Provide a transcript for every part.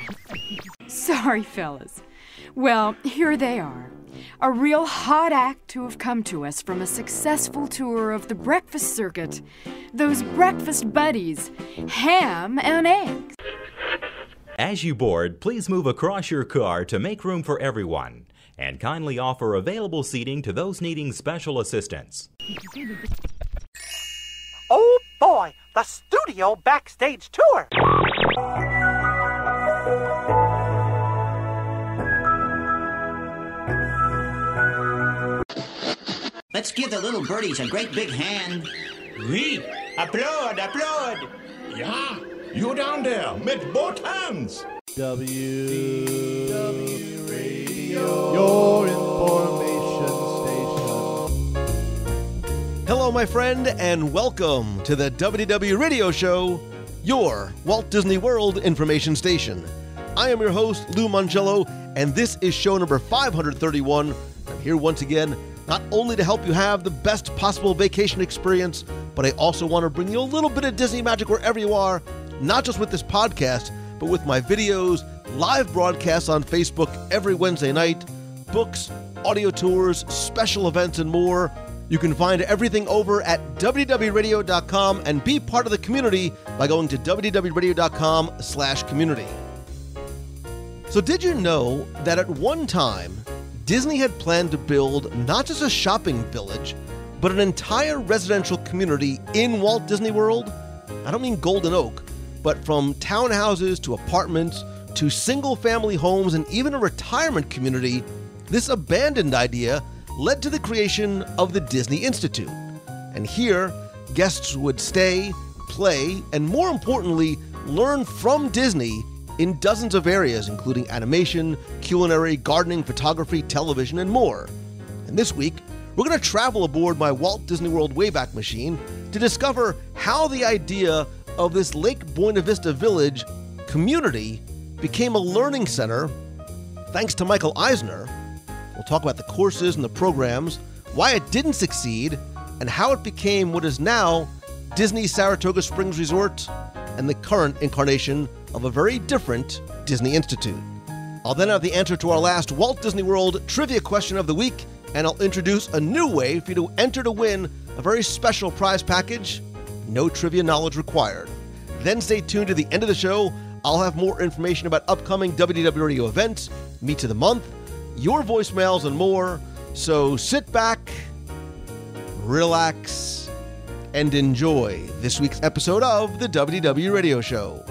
Sorry, fellas. Well, here they are. A real hot act to have come to us from a successful tour of the breakfast circuit. Those breakfast buddies, ham and eggs. As you board, please move across your car to make room for everyone and kindly offer available seating to those needing special assistance. Oh boy, the studio backstage tour. Let's give the little birdies a great big hand. Oui, applaud, applaud. Yeah, you down there, with both hands. W W Radio, your information station. Hello, my friend, and welcome to the WDW Radio Show, your Walt Disney World information station. I am your host, Lou Mongello, and this is show number 531. I'm here once again, not only to help you have the best possible vacation experience, but I also want to bring you a little bit of Disney magic wherever you are, not just with this podcast, but with my videos, live broadcasts on Facebook every Wednesday night, books, audio tours, special events, and more. You can find everything over at wdwradio.com and be part of the community by going to wdwradio.com slash community. So did you know that at one time, Disney had planned to build not just a shopping village, but an entire residential community in Walt Disney World? I don't mean Golden Oak, but from townhouses to apartments to single family homes and even a retirement community, this abandoned idea led to the creation of the Disney Institute. And here, guests would stay, play, and more importantly, learn from Disney in dozens of areas, including animation, culinary, gardening, photography, television, and more. And this week, we're going to travel aboard my Walt Disney World Wayback Machine to discover how the idea of this Lake Buena Vista Village community became a learning center thanks to Michael Eisner. We'll talk about the courses and the programs, why it didn't succeed, and how it became what is now Disney Saratoga Springs Resort and the current incarnation of a very different Disney Institute. I'll then have the answer to our last Walt Disney World trivia question of the week, and I'll introduce a new way for you to enter to win a very special prize package. No trivia knowledge required. Then stay tuned to the end of the show. I'll have more information about upcoming WDW Radio events, Meet of the Month, your voicemails, and more. So sit back, relax, and enjoy this week's episode of the WDW Radio Show.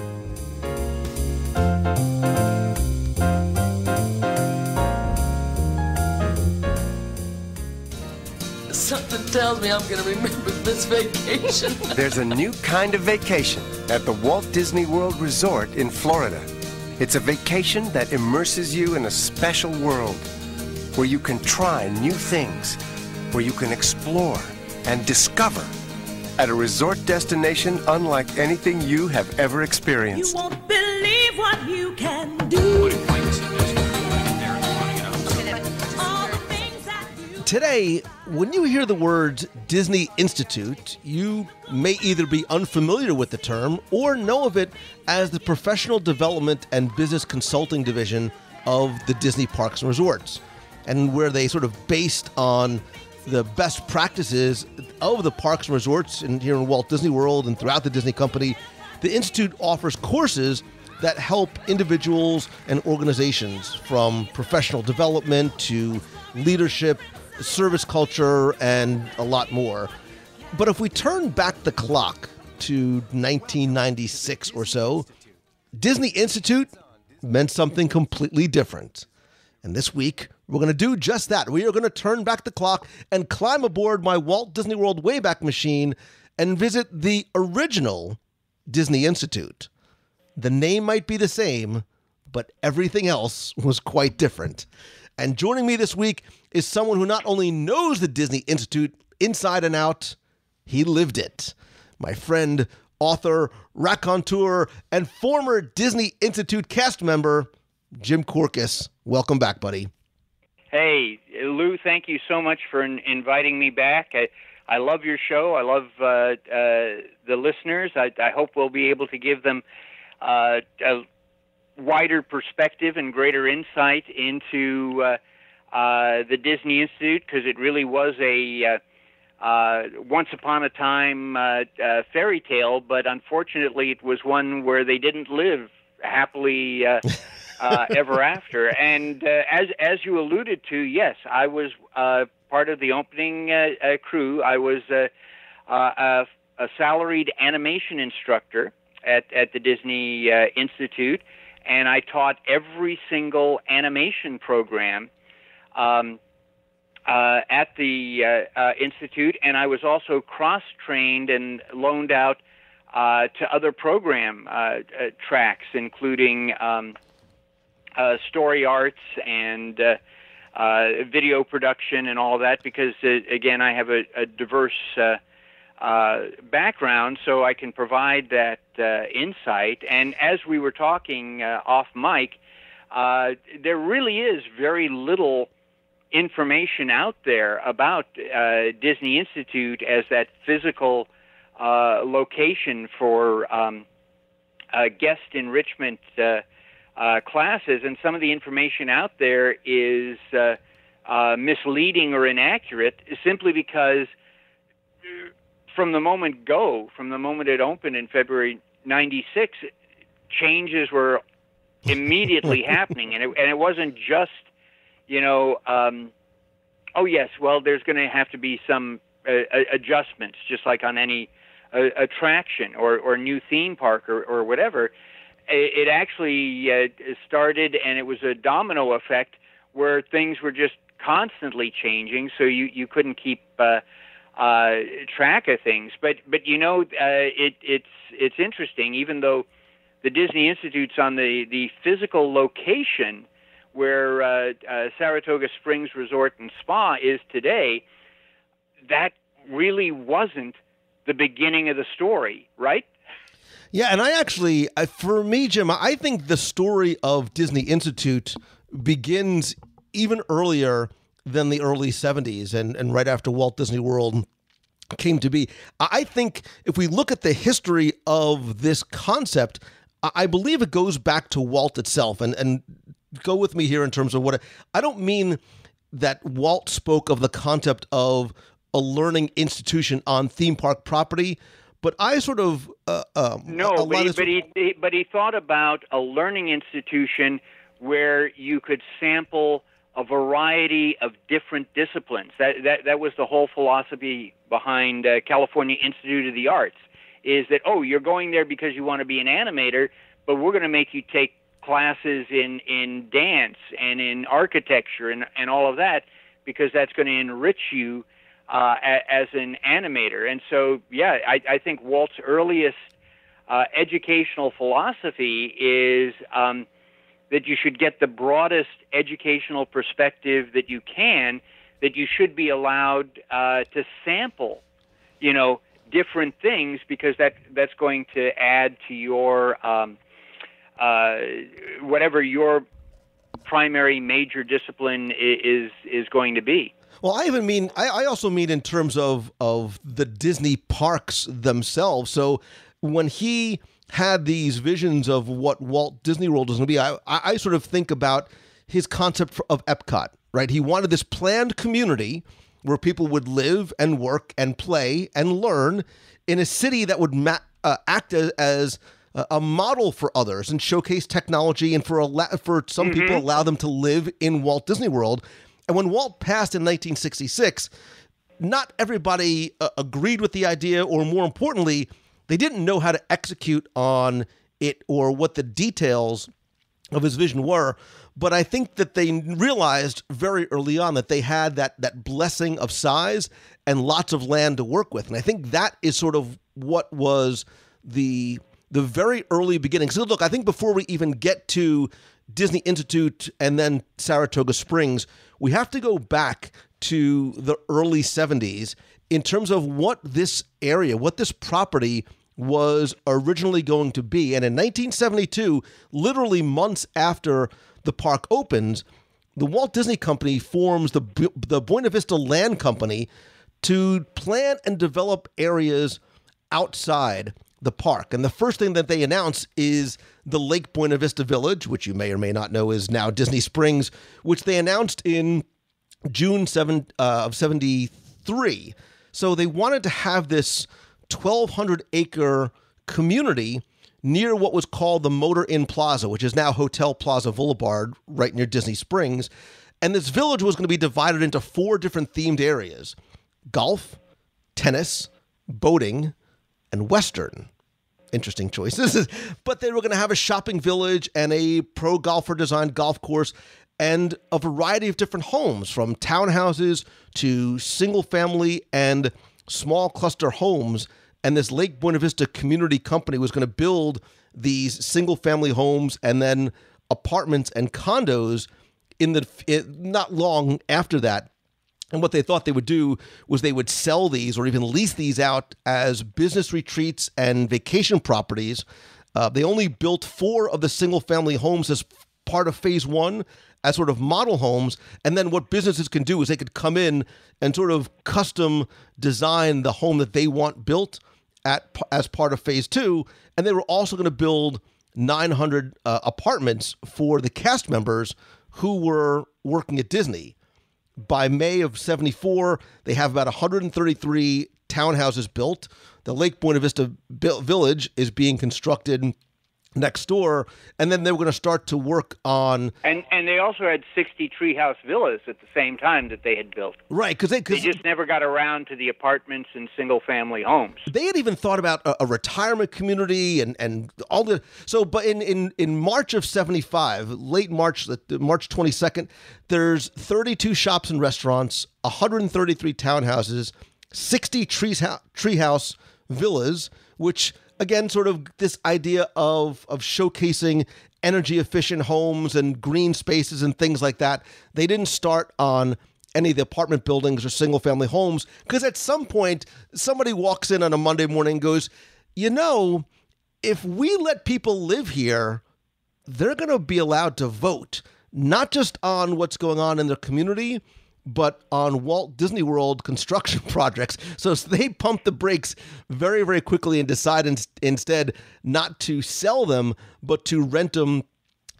Tells me I'm going to remember this vacation. There's a new kind of vacation at the Walt Disney World Resort in Florida. It's a vacation that immerses you in a special world where you can try new things, where you can explore and discover at a resort destination unlike anything you have ever you experienced. won't believe what you can do. Today, when you hear the words Disney Institute, you may either be unfamiliar with the term or know of it as the professional development and business consulting division of the Disney Parks and Resorts, and where they sort of based on the best practices of the parks and resorts in, here in Walt Disney World and throughout the Disney company. The Institute offers courses that help individuals and organizations from professional development to leadership, service culture, and a lot more. But if we turn back the clock to 1996 or so, Disney Institute meant something completely different. And this week, we're going to do just that. We are going to turn back the clock and climb aboard my Walt Disney World Wayback Machine and visit the original Disney Institute. The name might be the same, but everything else was quite different. And joining me this week is someone who not only knows the Disney Institute inside and out, he lived it. My friend, author, raconteur, and former Disney Institute cast member, Jim Korkis. Welcome back, buddy. Hey, Lou, thank you so much for in- inviting me back. I, I love your show. I love uh, uh, the listeners. I, I hope we'll be able to give them uh, a, wider perspective and greater insight into uh, uh, the Disney Institute because it really was a uh, uh, once upon a time uh, uh, fairy tale, but unfortunately it was one where they didn't live happily uh, uh, ever after. And uh, as as you alluded to, yes, I was uh, part of the opening uh, uh, crew. I was uh, uh, a, a salaried animation instructor at at the Disney uh, Institute, and I taught every single animation program. Um, uh, at the uh, uh, institute, and I was also cross trained and loaned out uh, to other program uh, uh, tracks, including um, story arts and video production and all that. Because again, I have a, a diverse uh, background, so I can provide that uh, insight. And as we were talking uh, off mic, uh, there really is very little information out there about uh, Disney Institute as that physical location for um, guest enrichment classes, and some of the information out there is misleading or inaccurate simply because from the moment go, from the moment it opened in February 96, changes were immediately happening. And it, and it wasn't just, you know, um, oh, yes, well, there's going to have to be some uh, adjustments, just like on any uh, attraction or, or new theme park or, or whatever. It, it actually uh, started, and it was a domino effect where things were just constantly changing, so you, you couldn't keep. Uh, uh, track of things. But but you know, uh, it, it's it's interesting. Even though the Disney Institute's on the the physical location where uh, uh, Saratoga Springs Resort and Spa is today, that really wasn't the beginning of the story, right? Yeah, and I actually, for me, Jim, I think the story of Disney Institute begins even earlier than the early 70s and, and right after Walt Disney World came to be. I think if we look at the history of this concept, I believe it goes back to Walt itself. And, and go with me here in terms of what I don't mean that Walt spoke of the concept of a learning institution on theme park property. But I sort of uh, um, no, but he, but he but he thought about a learning institution where you could sample a variety of different disciplines. That that that was the whole philosophy behind uh, California Institute of the Arts. Is that oh you're going there because you want to be an animator, but we're going to make you take classes in in dance and in architecture and and all of that because that's going to enrich you uh, as an animator. And so yeah, I, I think Walt's earliest uh, educational philosophy is. Um, that you should get the broadest educational perspective that you can, that you should be allowed uh, to sample, you know, different things because that that's going to add to your um, uh, whatever your primary major discipline is is going to be. Well, I even mean I, I also mean in terms of of the Disney parks themselves. So when he had these visions of what Walt Disney World was going to be, I, I sort of think about his concept of Epcot, right? He wanted this planned community where people would live and work and play and learn in a city that would ma- uh, act as, as a model for others and showcase technology and for a for some mm-hmm. people allow them to live in Walt Disney World. And when Walt passed in 1966, not everybody uh, agreed with the idea, or more importantly, they didn't know how to execute on it or what the details of his vision were. But I think that they realized very early on that they had that that blessing of size and lots of land to work with. And I think that is sort of what was the the very early beginning. So look, I think before we even get to Disney Institute and then Saratoga Springs, we have to go back to the early 70s in terms of what this area, what this property was originally going to be. And in 1972, literally months after the park opens, the Walt Disney Company forms the, the Buena Vista Land Company to plan and develop areas outside the park. And the first thing that they announce is the Lake Buena Vista Village, which you may or may not know is now Disney Springs, which they announced in June 7 uh, of 73. So they wanted to have this 1,200 acre community near what was called the Motor Inn Plaza, which is now Hotel Plaza Boulevard, right near Disney Springs. And this village was going to be divided into four different themed areas golf, tennis, boating, and Western. Interesting choices. but they were going to have a shopping village and a pro golfer designed golf course and a variety of different homes from townhouses to single family and small cluster homes. And this Lake Buena Vista Community Company was going to build these single family homes and then apartments and condos in the it, not long after that and what they thought they would do was they would sell these or even lease these out as business retreats and vacation properties. Uh, they only built four of the single family homes as part of phase one as sort of model homes. And then what businesses can do is they could come in and sort of custom design the home that they want built at as part of phase two. And they were also going to build 900 uh, apartments for the cast members who were working at Disney by May of 74, they have about 133 townhouses built. The Lake Buena Vista Village is being constructed next door, and then they were going to start to work on. And and they also had 60 treehouse villas at the same time that they had built. Right, because they, cause they just never got around to the apartments and single family homes. They had even thought about a, a, retirement community and and all the so. But in in in March of 75, late March, March 22nd, there's 32 shops and restaurants, 133 townhouses, 60 treehouse treehouse villas, which again, sort of this idea of of showcasing energy efficient homes and green spaces and things like that. They didn't start on any of the apartment buildings or single family homes because at some point somebody walks in on a Monday morning and goes, you know, if we let people live here, they're going to be allowed to vote, not just on what's going on in their community, but on Walt Disney World construction projects. So they pumped the brakes very, very quickly and decided instead not to sell them, but to rent them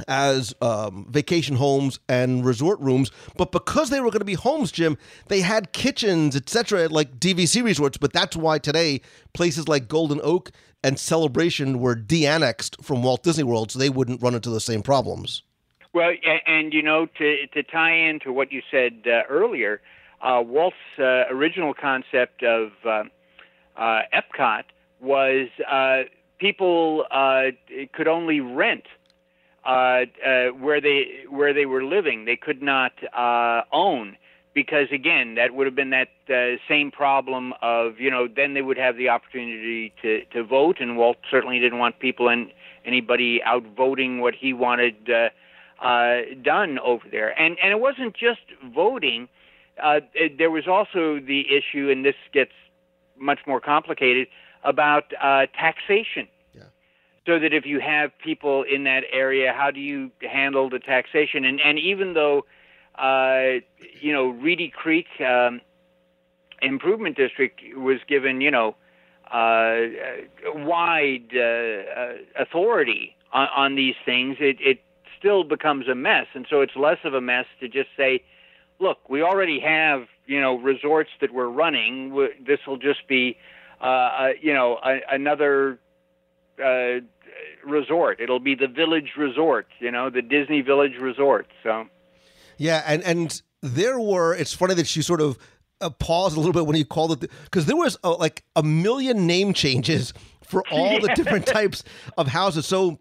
as um, vacation homes and resort rooms. But because they were going to be homes, Jim, they had kitchens, etc., like DVC resorts. But that's why today places like Golden Oak and Celebration were de-annexed from Walt Disney World, so they wouldn't run into the same problems. Well, and, and you know, to to tie into what you said uh, earlier, uh, Walt's uh, original concept of uh, uh, Epcot was uh, people uh, could only rent uh, uh, where they where they were living. They could not uh, own because again, that would have been that uh, same problem of you know then they would have the opportunity to to vote, and Walt certainly didn't want people and anybody out voting what he wanted. Uh, uh, done over there. And and it wasn't just voting. Uh, it, there was also the issue, and this gets much more complicated about uh, taxation. Yeah. So that if you have people in that area, how do you handle the taxation? And and even though uh, you know Reedy Creek um, Improvement District was given you know uh, wide uh, authority on, on these things, it, it still becomes a mess. And so it's less of a mess to just say, look, we already have, you know, resorts that we're running. This will just be, uh, uh, you know, a, another uh, resort. It'll be the Village Resort, you know, the Disney Village Resort. So, yeah, and and there were. It's funny that she sort of uh, paused a little bit when you called it because the, there was uh, like a million name changes for all the different types of houses. So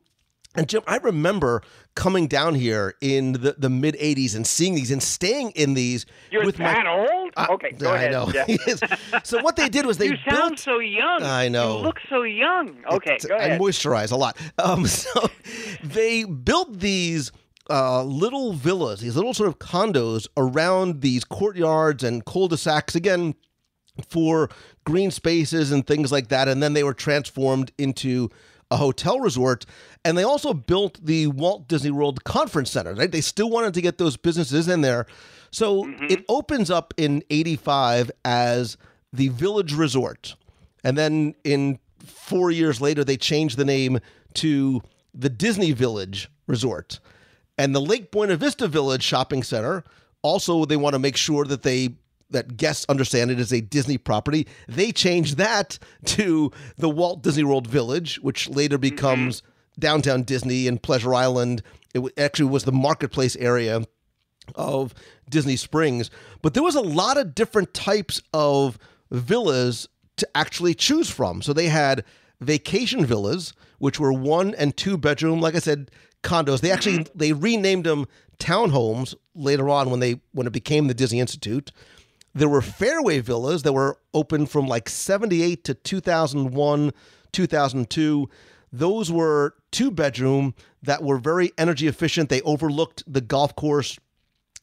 and Jim, I remember coming down here in the, the mid 80s and seeing these and staying in these. You're with that my, old? Uh, okay, go I ahead. know. Yeah. so what they did was they you built, sound so young. I know. You look so young. Okay, it's, go ahead. I moisturize a lot. Um, so they built these uh, little villas, these little sort of condos around these courtyards and cul-de-sacs. Again, for green spaces and things like that, and then they were transformed into a hotel resort. And they also built the Walt Disney World Conference Center. Right? They still wanted to get those businesses in there. So mm-hmm. it opens up in 85 as the Village Resort. And then in four years later, they changed the name to the Disney Village Resort. And the Lake Buena Vista Village Shopping Center, also, they want to make sure that they that guests understand it is a Disney property. They changed that to the Walt Disney World Village, which later becomes mm-hmm. downtown Disney and Pleasure Island. It actually was the marketplace area of Disney Springs. But there was a lot of different types of villas to actually choose from. So they had vacation villas, which were one and two bedroom, like I said, condos. They actually mm-hmm. they renamed them townhomes later on when they when it became the Disney Institute. There were fairway villas that were open from like 78 to 2001, 2002. Those were two bedroom that were very energy efficient. They overlooked the golf course.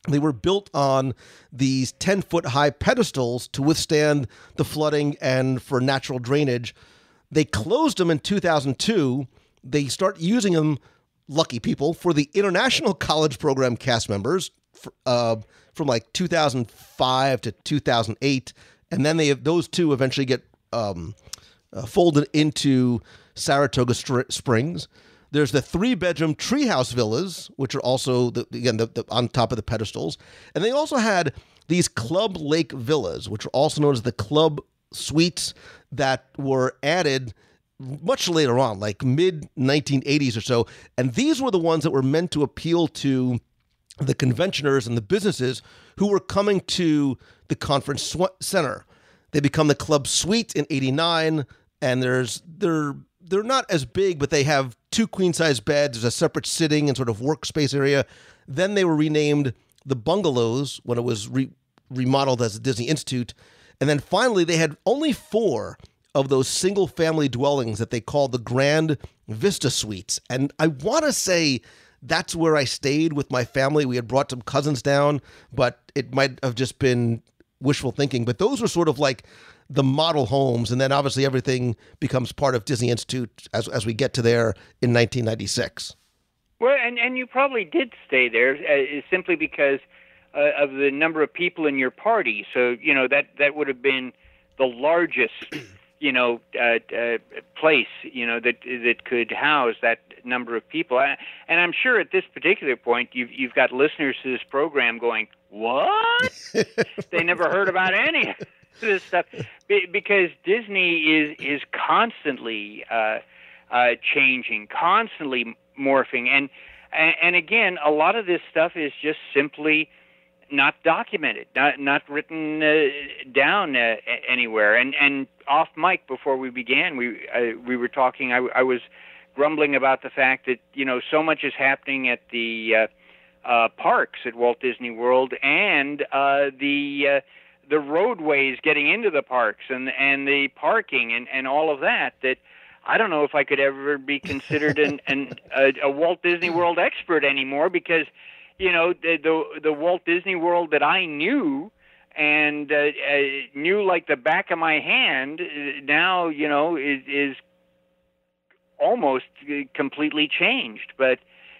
They were built on these 10 foot high pedestals to withstand the flooding and for natural drainage. They closed them in 2002. They start using them, lucky people, for the international college program cast members. Uh, from like 2005 to 2008, and then they those two eventually get um, uh, folded into Saratoga Springs. There's the three bedroom treehouse villas, which are also the, again the, the, on top of the pedestals, and they also had these Club Lake villas, which are also known as the Club Suites, that were added much later on, like mid 1980s or so. And these were the ones that were meant to appeal to the conventioners and the businesses who were coming to the conference center. They become the club suite in 89 and there's they're they're not as big but they have two queen size beds, there's a separate sitting and sort of workspace area. Then they were renamed the bungalows when it was re- remodeled as the Disney Institute. And then finally they had only 4 of those single family dwellings that they called the Grand Vista Suites. And I want to say that's where I stayed with my family. We had brought some cousins down, but it might have just been wishful thinking. But those were sort of like the model homes, and then obviously everything becomes part of Disney Institute as as we get to there in 1996. Well, and and you probably did stay there uh, simply because uh, of the number of people in your party. So you know that that would have been the largest you know uh, uh, place you know that that could house that number of people. And I'm sure at this particular point, you've you've got listeners to this program going, "What? they never heard about any of this stuff," because Disney is is constantly uh, uh, changing, constantly morphing, and and again, a lot of this stuff is just simply not documented, not not written uh, down uh, anywhere. And and off mic before we began, we uh, we were talking. I, I was grumbling about the fact that you know so much is happening at the uh, uh, parks at Walt Disney World and uh, the uh, the roadways getting into the parks and and the parking and and all of that that I don't know if I could ever be considered an, an a, a Walt Disney World expert anymore because you know the the, the Walt Disney World that I knew and uh, uh, knew like the back of my hand uh, now you know is is almost completely changed. But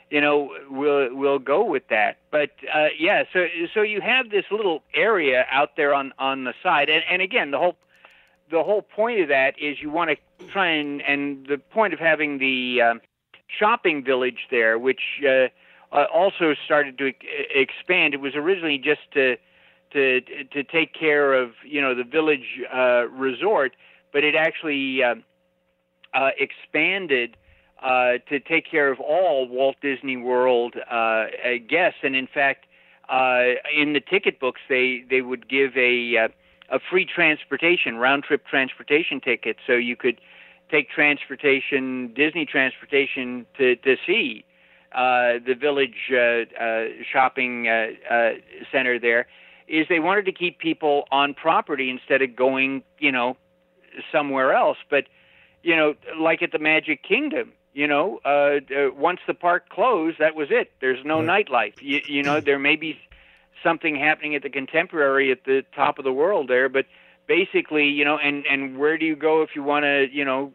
you know we'll we'll go with that. But uh yeah so so you have this little area out there on on the side. And and again the whole the whole point of that is you want to try and and the point of having the uh, shopping village there which uh, uh also started to expand. It was originally just to to to take care of you know the village uh resort but it actually uh, uh, expanded uh, to take care of all Walt Disney World uh, guests, and in fact, uh, in the ticket books, they they would give a uh, a free transportation round trip transportation ticket, so you could take transportation, Disney transportation to to see uh, the village uh, uh, shopping uh, uh, center there. Is they wanted to keep people on property instead of going, you know, somewhere else, but you know, like at the Magic Kingdom, you know, uh, uh, once the park closed, that was it. There's no right. nightlife. You, you know, there may be something happening at the Contemporary at the top of the world there, but basically, you know, and and where do you go if you want to, you know,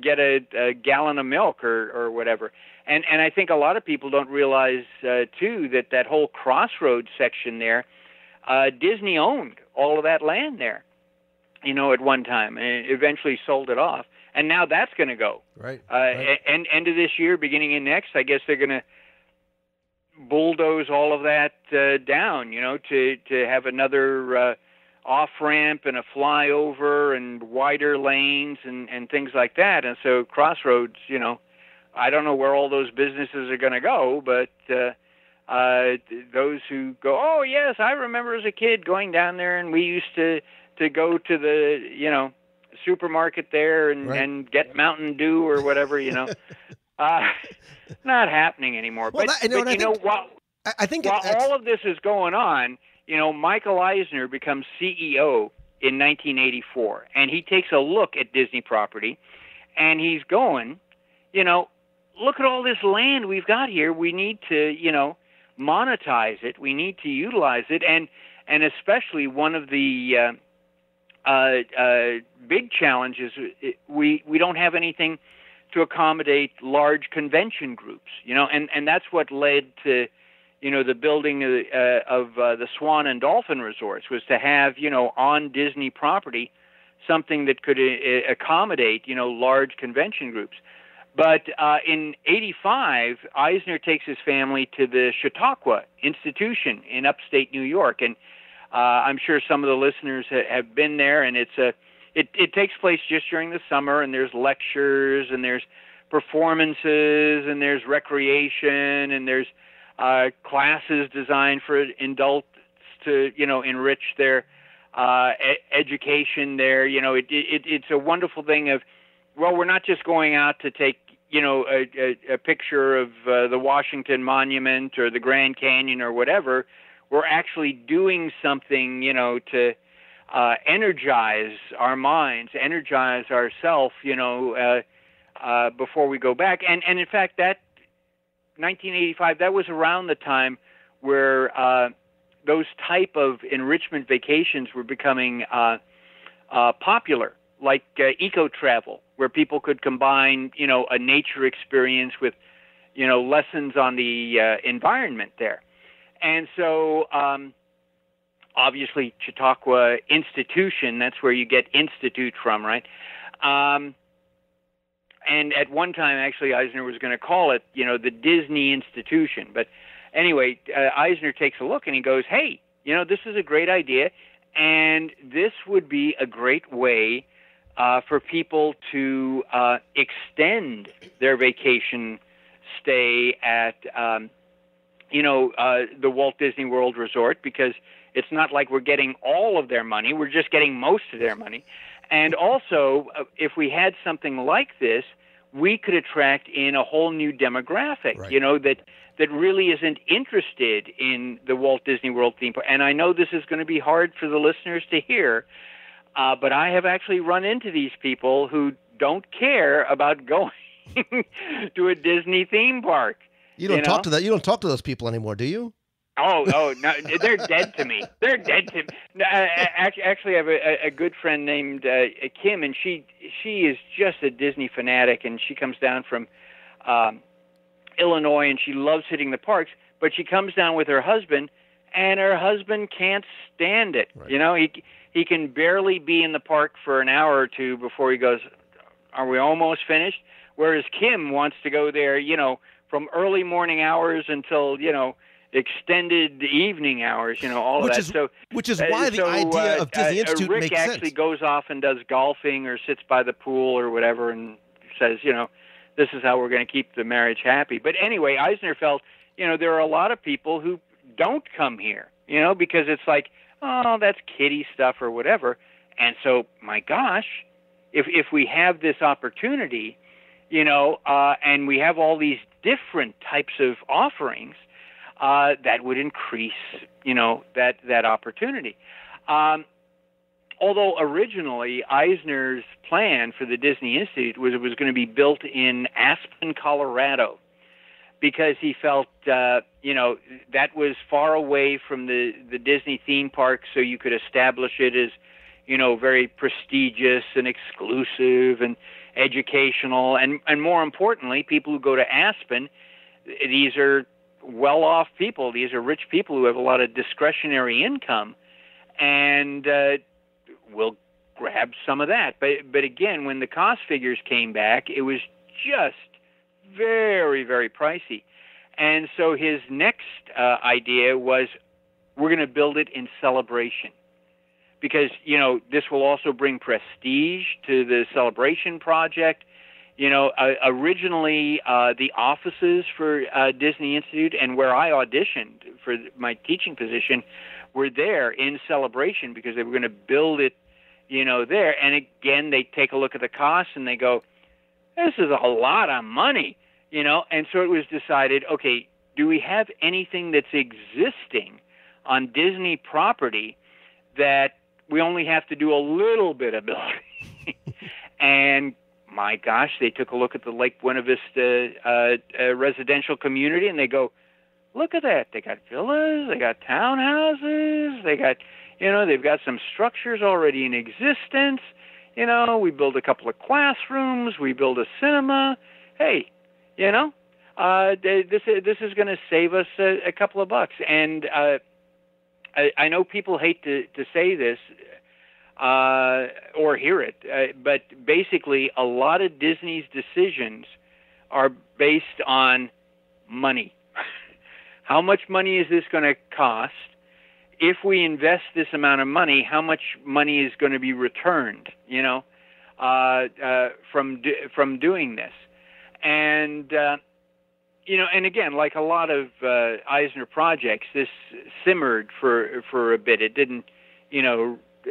get a, a gallon of milk or or whatever? And and I think a lot of people don't realize uh, too that that whole crossroads section there, uh, Disney owned all of that land there, you know, at one time, and eventually sold it off and now that's going to go. Right. Uh, right. End end of this year, beginning in next, I guess they're going to bulldoze all of that uh, down. You know, to to have another uh, off ramp and a flyover and wider lanes and and things like that. And so Crossroads, you know, I don't know where all those businesses are going to go, but. Uh, uh those who go oh yes i remember as a kid going down there and we used to to go to the you know supermarket there and Right. and get mountain dew or whatever you know uh not happening anymore Well, but, that- you know, but you know while I, think while that's- all of this is going on you know michael eisner becomes ceo in 1984 and he takes a look at disney property and he's going you know look at all this land we've got here. We need to you know monetize it. We need to utilize it. And and especially one of the uh, uh, uh, big challenges uh, we we don't have anything to accommodate large convention groups you know and and that's what led to you know the building of, uh, uh, the Swan and Dolphin resorts was to have you know on Disney property something that could accommodate you know large convention groups but uh, in '85, Eisner takes his family to the Chautauqua Institution in upstate New York, and uh, I'm sure some of the listeners ha- have been there. And it's a it, it takes place just during the summer, and there's lectures, and there's performances, and there's recreation, and there's uh, classes designed for adults to you know enrich their uh, e- education there. You know, it, it, it's a wonderful thing of well, we're not just going out to take you know a, a, a picture of uh, the Washington Monument or the Grand Canyon or whatever. We're actually doing something, you know, to uh, energize our minds, energize ourselves, you know, uh, uh, before we go back. And and in fact, that 1985, that was around the time where uh, those type of enrichment vacations were becoming uh, uh, popular, like uh, eco travel, where people could combine, you know, a nature experience with, you know, lessons on the uh, environment there. And so, um, obviously, Chautauqua Institution, that's where you get institute from, right? Um, and at one time, actually, Eisner was going to call it, you know, the Disney Institution. But anyway, uh, Eisner takes a look and he goes, hey, you know, this is a great idea, and this would be a great way uh, for people to uh, extend their vacation stay at, um, you know, uh, the Walt Disney World Resort because it's not like we're getting all of their money; we're just getting most of their money. And also, uh, if we had something like this, we could attract in a whole new demographic. You know that that really isn't interested in the Walt Disney World theme park. And I know this is going to be hard for the listeners to hear, uh, but I have actually run into these people who don't care about going to a Disney theme park. You don't know? talk to that. You don't talk to those people anymore, do you? Oh, oh, no, they're dead to me. They're dead to me. No, I- I- Actually, I have a, a good friend named uh, Kim, and she she is just a Disney fanatic, and she comes down from um, Illinois, and she loves hitting the parks. But she comes down with her husband, and her husband can't stand it. You know, he he can barely be in the park for an hour or two before he goes. Are we almost finished? Whereas Kim wants to go there, you know, from early morning hours until you know extended evening hours, you know, all Which of that. is- so, which is uh, why the so, idea uh, of Disney uh, Institute Rick makes actually sense. goes off and does golfing or sits by the pool or whatever, and says, you know, this is how we're going to keep the marriage happy. But anyway, Eisner felt, you know, there are a lot of people who don't come here, you know, because it's like, oh, that's kiddie stuff or whatever. And so, my gosh, if if we have this opportunity, you know, uh, and we have all these different types of offerings, uh, that would increase, you know, that that opportunity. Um, although originally Eisner's plan for the Disney Institute was it was going to be built in Aspen, Colorado, because he felt, uh, you know, that was far away from the the Disney theme park, so you could establish it as, you know, very prestigious and exclusive and educational, and and more importantly, people who go to Aspen, these are well off people. These are rich people who have a lot of discretionary income and uh, will grab some of that. But but again, when the cost figures came back, it was just very very pricey. And so his next uh, idea was we're going to build it in celebration. Because, you know, this will also bring prestige to the celebration project. You know, uh, originally uh, the offices for uh, Disney Institute and where I auditioned for my teaching position were there in celebration because they were going to build it, you know, there. And again, they take a look at the costs and they go, this is a lot of money, you know. And so it was decided, okay, do we have anything that's existing on Disney property that we only have to do a little bit of building? and my gosh, they took a look at the Lake Buena Vista uh, uh, residential community and they go, look at that. They got villas, they got townhouses, they got, you know, they've got some structures already in existence. You know, we build a couple of classrooms, we build a cinema. Hey, you know, uh, this this is going to save us a, a couple of bucks. And uh, I, I know people hate to to say this uh, or hear it, uh, but basically, a lot of Disney's decisions are based on money. how much money is this going to cost? If we invest this amount of money, how much money is going to be returned? You know, uh, uh, from do, from doing this, and uh, you know, and again, like a lot of uh, Eisner projects, this simmered for for a bit. It didn't, you know, uh,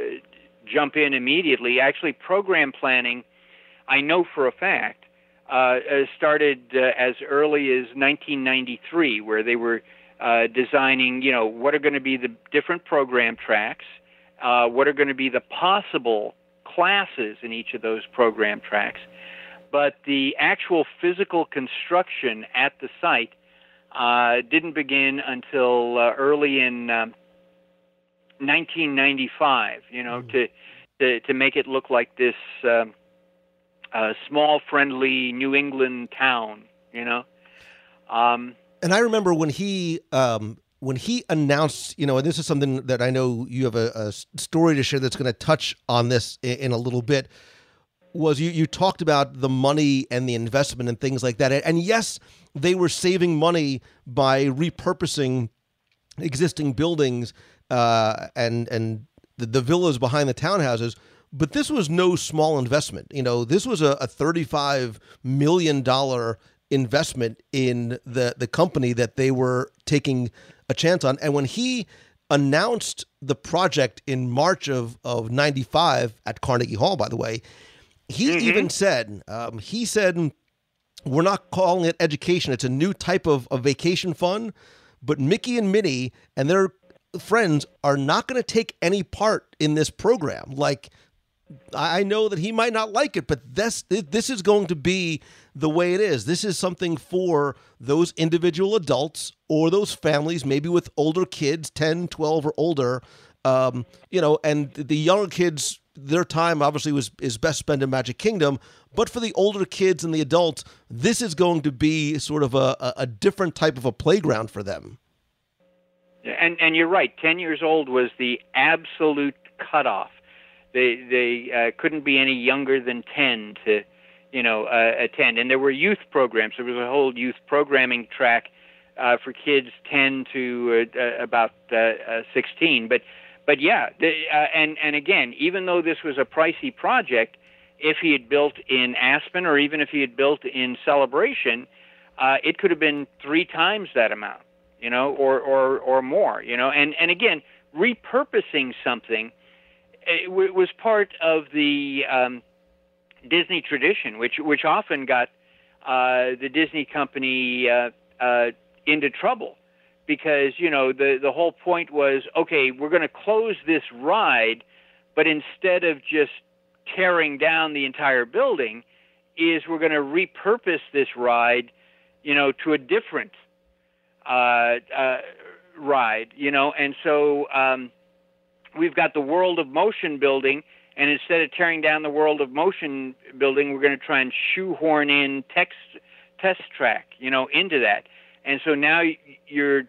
jump in immediately. Actually, program planning, I know for a fact, uh, started as early as 1993, where they were uh, designing, you know, what are going to be the different program tracks, what are going to be the possible classes in each of those program tracks but the actual physical construction at the site uh, didn't begin until uh, early in um, 1995. You know, mm. to, to to make it look like this um, uh, small, friendly New England town. You know. Um, and I remember when he um, when he announced, you know, and this is something that I know you have a, a story to share that's going to touch on this in, in a little bit was you, you talked about the money and the investment and things like that. And yes, they were saving money by repurposing existing buildings uh, and and the, the, villas behind the townhouses. But this was no small investment. You know, this was a, a thirty-five million dollar investment in the the company that they were taking a chance on. And when he announced the project in March of of '95 at Carnegie Hall, by the way, he mm-hmm. even said, um, he said, we're not calling it education. It's a new type of, of vacation fund. But Mickey and Minnie and their friends are not going to take any part in this program. Like, I know that he might not like it, but this this is going to be the way it is. This is something for those individual adults or those families, maybe with older kids, 10, 12 or older. Um, you know, and the younger kids their time obviously was is best spent in Magic Kingdom, but for the older kids and the adults, this is going to be sort of a, a different type of a playground for them. And and you're right. Ten years old was the absolute cutoff. They they uh, couldn't be any younger than ten to, you know, uh, attend. And there were youth programs. There was a whole youth programming track uh, for kids ten to uh, uh, about uh, 16. But but yeah, the, uh, and and again, even though this was a pricey project, if he had built in Aspen or even if he had built in Celebration, uh, it could have been three times that amount, you know, or or or more, you know. And and again, repurposing something was part of the um, Disney tradition, which which often got uh, the Disney company uh, uh, into trouble because you know the the whole point was okay we're going to close this ride but instead of just tearing down the entire building is we're going to repurpose this ride you know to a different uh, uh, ride you know? And so um, we've got the world of motion building and instead of tearing down the world of motion building we're going to try and shoehorn in text test track you know into that and so now you're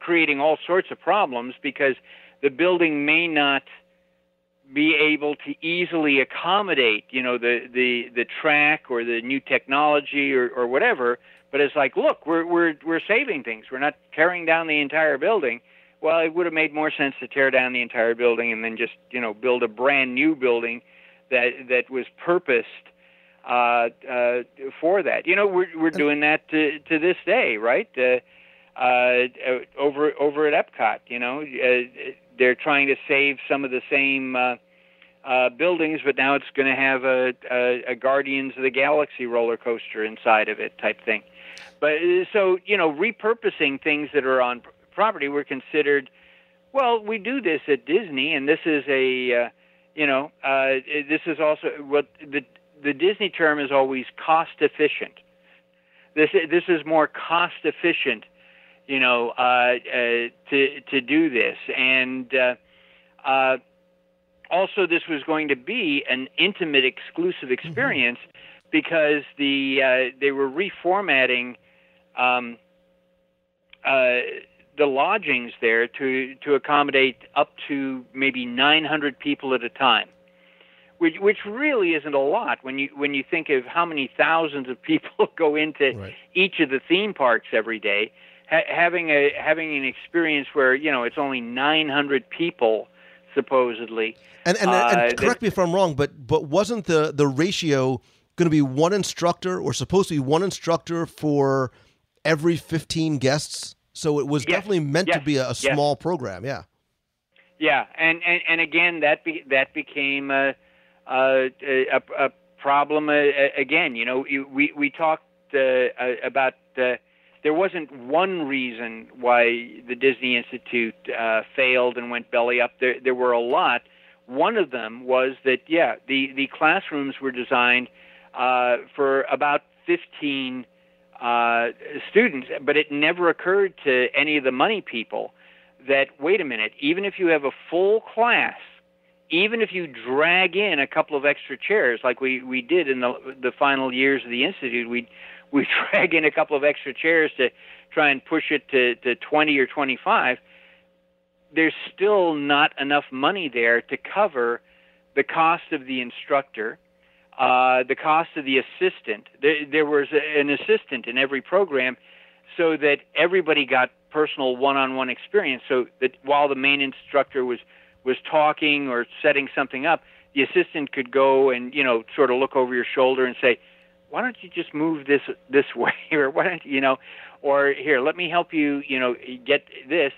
creating all sorts of problems because the building may not be able to easily accommodate, you know, the the the track or the new technology or or whatever. But it's like, look, we're we're we're saving things. We're not tearing down the entire building. Well, it would have made more sense to tear down the entire building and then just, you know, build a brand new building that that was purposed uh, uh, for that. You know, we're we're doing that to to this day, right? Uh, uh, over over at Epcot, you know, uh, they're trying to save some of the same uh, uh, buildings, but now it's going to have a, a, a Guardians of the Galaxy roller coaster inside of it, type thing. But uh, so you know, repurposing things that are on property were considered. Well, we do this at Disney, and this is a, uh, you know, uh, this is also what the the Disney term is always cost efficient. This this is more cost efficient you know, uh, uh, to to do this, and uh, uh, also this was going to be an intimate, exclusive mm-hmm. experience mm-hmm. because the uh, they were reformatting um, uh, the lodgings there to to accommodate up to maybe 900 people at a time. Which, which really isn't a lot when you when you think of how many thousands of people go into right. each of the theme parks every day ha- having a having an experience where you know it's only 900 people supposedly. And and, uh, and correct that, me if I'm wrong, but but wasn't the the ratio going to be one instructor or supposed to be one instructor for every 15 guests? So it was yes, definitely meant yes, to be a, a small yes. program. Yeah. Yeah, and and, and again that be, that became a a, a, a problem uh, again. You know, we we talked uh, about. Uh, there wasn't one reason why the Disney Institute uh, failed and went belly up. There, there were a lot. One of them was that, yeah, the, the classrooms were designed uh, for about 15 uh, students, but it never occurred to any of the money people that, wait a minute, even if you have a full class, even if you drag in a couple of extra chairs, like we, we did in the, the final years of the Institute, we we drag in a couple of extra chairs to try and push it to, to 20 or 25, there's still not enough money there to cover the cost of the instructor, uh, the cost of the assistant. There, there was an assistant in every program so that everybody got personal one-on-one experience. So that while the main instructor was was talking or setting something up the assistant could go and you know sort of look over your shoulder and say why don't you just move this this way? Or why don't you know or here let me help you you know get this.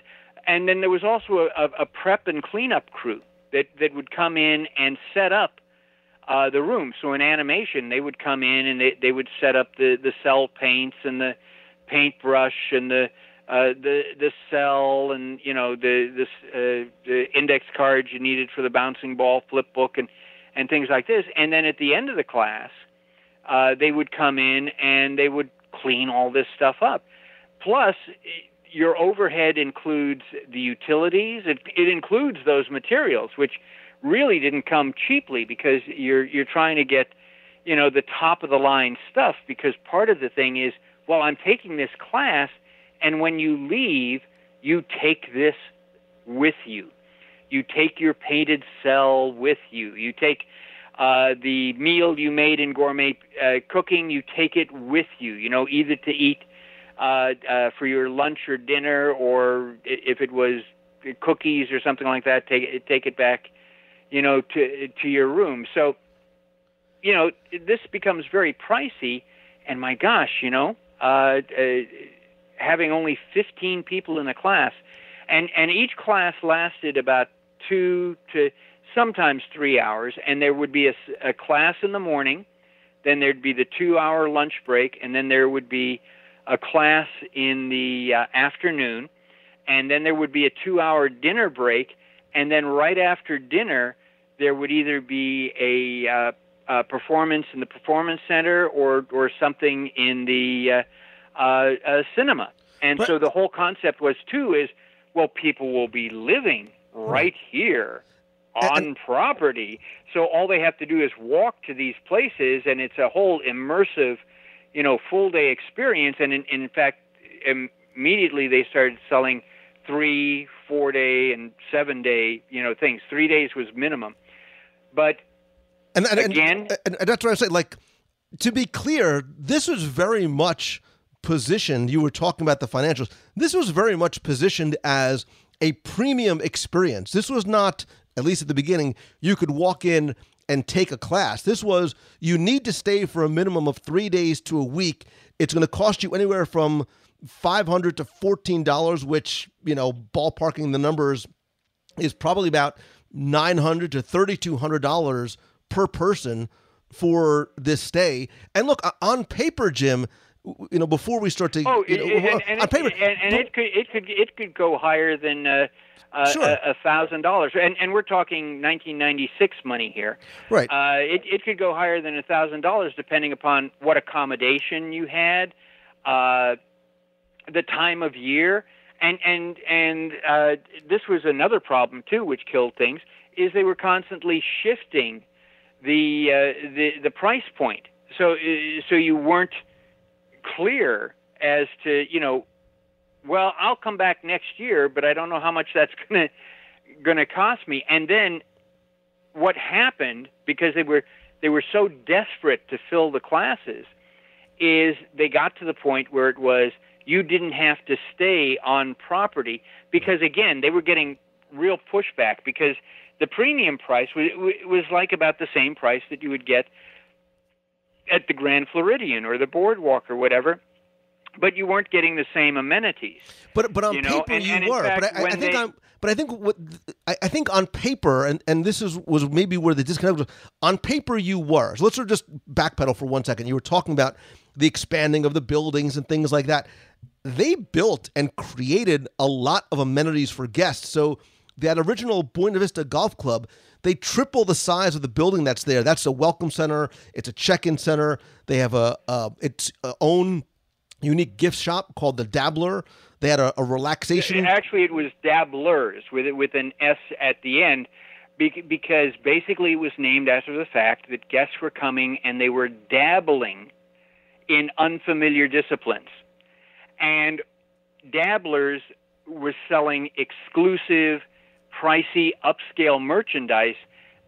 And then there was also a, a prep and cleanup crew that that would come in and set up uh, the room. So in animation, they would come in and they they would set up the the cell paints and the paintbrush and the uh, the the cell and you know the this uh, the index cards you needed for the bouncing ball flip book and and things like this. And then at the end of the class, uh, they would come in and they would clean all this stuff up. Plus, your overhead includes the utilities. It, it includes those materials, which really didn't come cheaply because you're you're trying to get, you know, the top of the line stuff. Because part of the thing is, well, I'm taking this class, and when you leave, you take this with you. You take your painted cell with you. You take uh, the meal you made in gourmet uh, cooking, you take it with you. You know, either to eat uh, uh, for your lunch or dinner, or if it was cookies or something like that, take it take it back. You know, to to your room. So, you know, this becomes very pricey. And my gosh, you know, uh, uh, having only 15 people in a class, and and each class lasted about two to sometimes three hours, and there would be a, a class in the morning, then there'd be the two hour lunch break, and then there would be a class in the uh, afternoon, and then there would be a two hour dinner break, and then right after dinner, there would either be a, uh, a performance in the performance center or or something in the uh, uh, uh cinema. And but, so the whole concept was too is well, people will be living right here on property. So all they have to do is walk to these places, and it's a whole immersive, you know, full day experience. And in, in fact, immediately they started selling three, four day, and seven day, you know, things. Three days was minimum. But and, and again, and, and that's what I say. Like to be clear, this was very much positioned. You were talking about the financials. This was very much positioned as a premium experience. This was not, at least at the beginning, you could walk in and take a class. This was you need to stay for a minimum of three days to a week. It's going to cost you anywhere from five hundred to fourteen dollars, which you know, ballparking the numbers is probably about nine hundred to thirty two hundred dollars per person for this stay. And look, on paper, Jim, you know, before we start to, oh, know, and, and, on paper, and, and it could it could it could go higher than uh, uh, a thousand dollars, and and we're talking 1996 money here. Right. Uh, it it could go higher than a thousand dollars depending upon what accommodation you had, uh, the time of year, and and and uh, this was another problem too, which killed things. Is they were constantly shifting the uh, the the price point, so uh, so you weren't clear as to you know well i'll come back next year but i don't know how much that's going to going to cost me and then what happened because they were they were so desperate to fill the classes is they got to the point where it was you didn't have to stay on property because again they were getting real pushback because the premium price was, was like about the same price that you would get at the Grand Floridian or the Boardwalk or whatever, but you weren't getting the same amenities. But but on you know? paper and, you and were. fact, but I, I think they- on but I think what I, I think on paper and and this is was maybe where the disconnect was. On paper you were. So let's sort of just backpedal for one second. You were talking about the expanding of the buildings and things like that. They built and created a lot of amenities for guests. So that original Buena Vista Golf Club, they triple the size of the building that's there. That's a welcome center. It's a check-in center. They have a, uh its own unique gift shop called the Dabbler. They had a, a relaxation. Actually, it was dabblers with it with an S at the end, because basically it was named after the fact that guests were coming and they were dabbling in unfamiliar disciplines, and dabblers were selling exclusive, pricey, upscale merchandise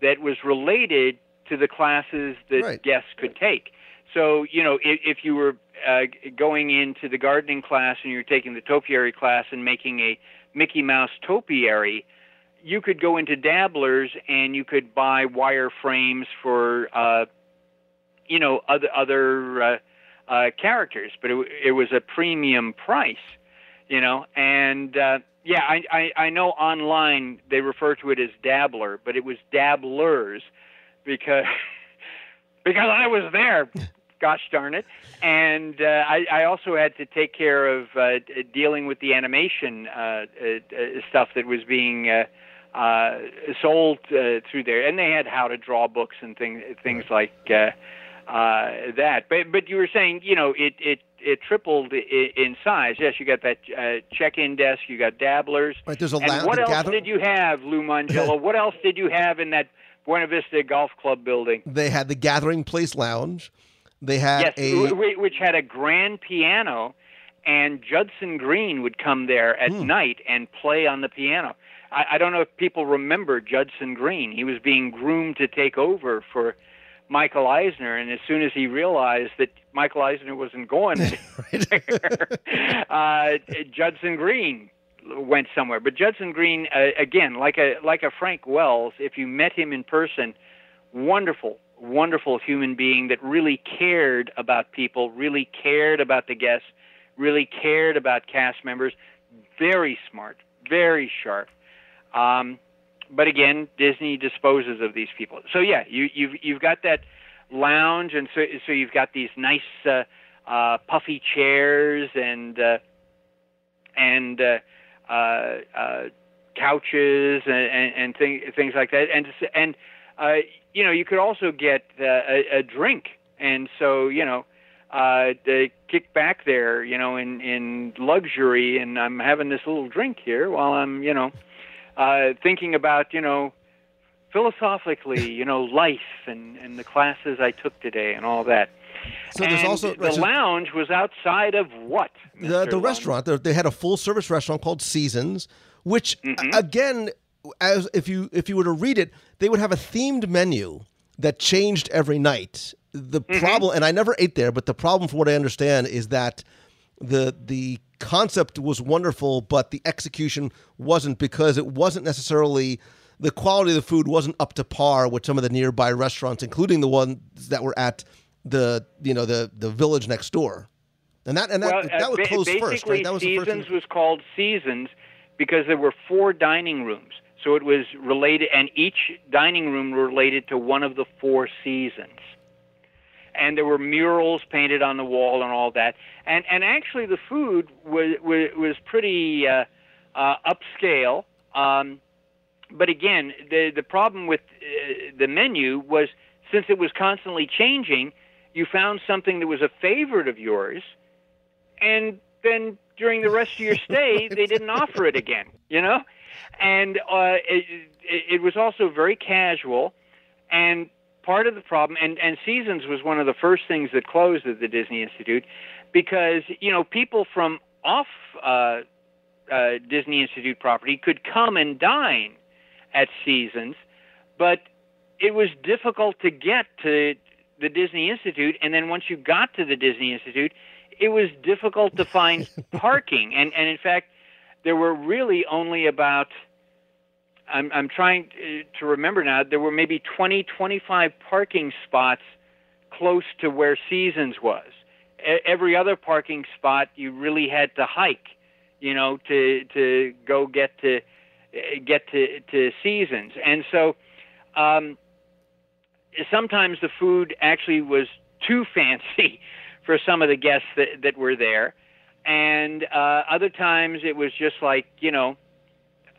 that was related to the classes that Right. guests could take. So, you know, if, if you were uh, going into the gardening class and you're taking the topiary class and making a Mickey Mouse topiary, you could go into Dabblers and you could buy wire frames for, uh, you know, other other uh, uh, characters, but it, it was a premium price, you know. And uh, yeah, I, I I know online they refer to it as Dabbler, but it was Dabblers because because I was there. Gosh darn it! And uh, I, I also had to take care of uh, dealing with the animation uh, uh, uh, stuff that was being uh, uh, sold uh, through there, and they had how to draw books and things things like uh, uh, that. But but you were saying, you know, it it it tripled in size. Yes, you got that uh, check-in desk, you got dabblers. Right, there's a and lounge- what else gather- did you have, Lou Mongello? what else did you have in that Buena Vista Golf Club building? They had the Gathering Place Lounge. They had yes, a wh- wh- which had a grand piano, and Judson Green would come there at Hmm. night and play on the piano. I, I don't know if people remember Judson Green. He was being groomed to take over for Michael Eisner, and as soon as he realized that Michael Eisner wasn't going anywhere, uh, Judson Green went somewhere. But Judson Green, uh, again, like a like a Frank Wells, if you met him in person, wonderful, wonderful human being that really cared about people, really cared about the guests, really cared about cast members. Very smart, very sharp. Um, but again, Disney disposes of these people. So yeah, you, you've you've got that lounge, and so so you've got these nice uh, uh, puffy chairs and uh, and uh, uh, uh, couches and, and, and thing, things like that. And and uh, you know, you could also get uh, a, a drink, and so you know, uh, they kick back there, you know, in in luxury, and I'm having this little drink here while I'm, you know, uh, thinking about, you know, philosophically, you know, life and and the classes I took today and all that. So there's also- the lounge was outside of what? the, the restaurant. They- They had a full service restaurant called Seasons, which Mm-hmm. again as if you if you were to read it, they would have a themed menu that changed every night. The Mm-hmm. problem, and I never ate there, but the problem, from what I understand, is that the the concept was wonderful, but the execution wasn't because it wasn't necessarily the quality of the food wasn't up to par with some of the nearby restaurants, including the ones that were at the you know the the village next door. And that and that well, that uh, was closed first, right? That was the first. Seasons was called Seasons because there were four dining rooms. So it was related, and each dining room related to one of the four seasons. And there were murals painted on the wall and all that. And and actually, the food was was, was pretty uh, uh, upscale. Um, but again, the the problem with uh, the menu was since it was constantly changing, you found something that was a favorite of yours, and then during the rest of your stay, they didn't offer it again. You know, and uh, it, it, it was also very casual, and part of the problem, and and Seasons was one of the first things that closed at the Disney Institute, because you know people from off uh, uh, Disney Institute property could come and dine at Seasons, but it was difficult to get to the Disney Institute, and then once you got to the Disney Institute, it was difficult to find parking, and and in fact, there were really only about I'm I'm trying to- remember now. There were maybe 20, 25 parking spots close to where Seasons was. Every other parking spot you really had to hike, you know, to to go get to eh, get to to Seasons, and so. Um, sometimes the food actually was too fancy for some of the guests that, that were there. And uh, other times it was just like, you know,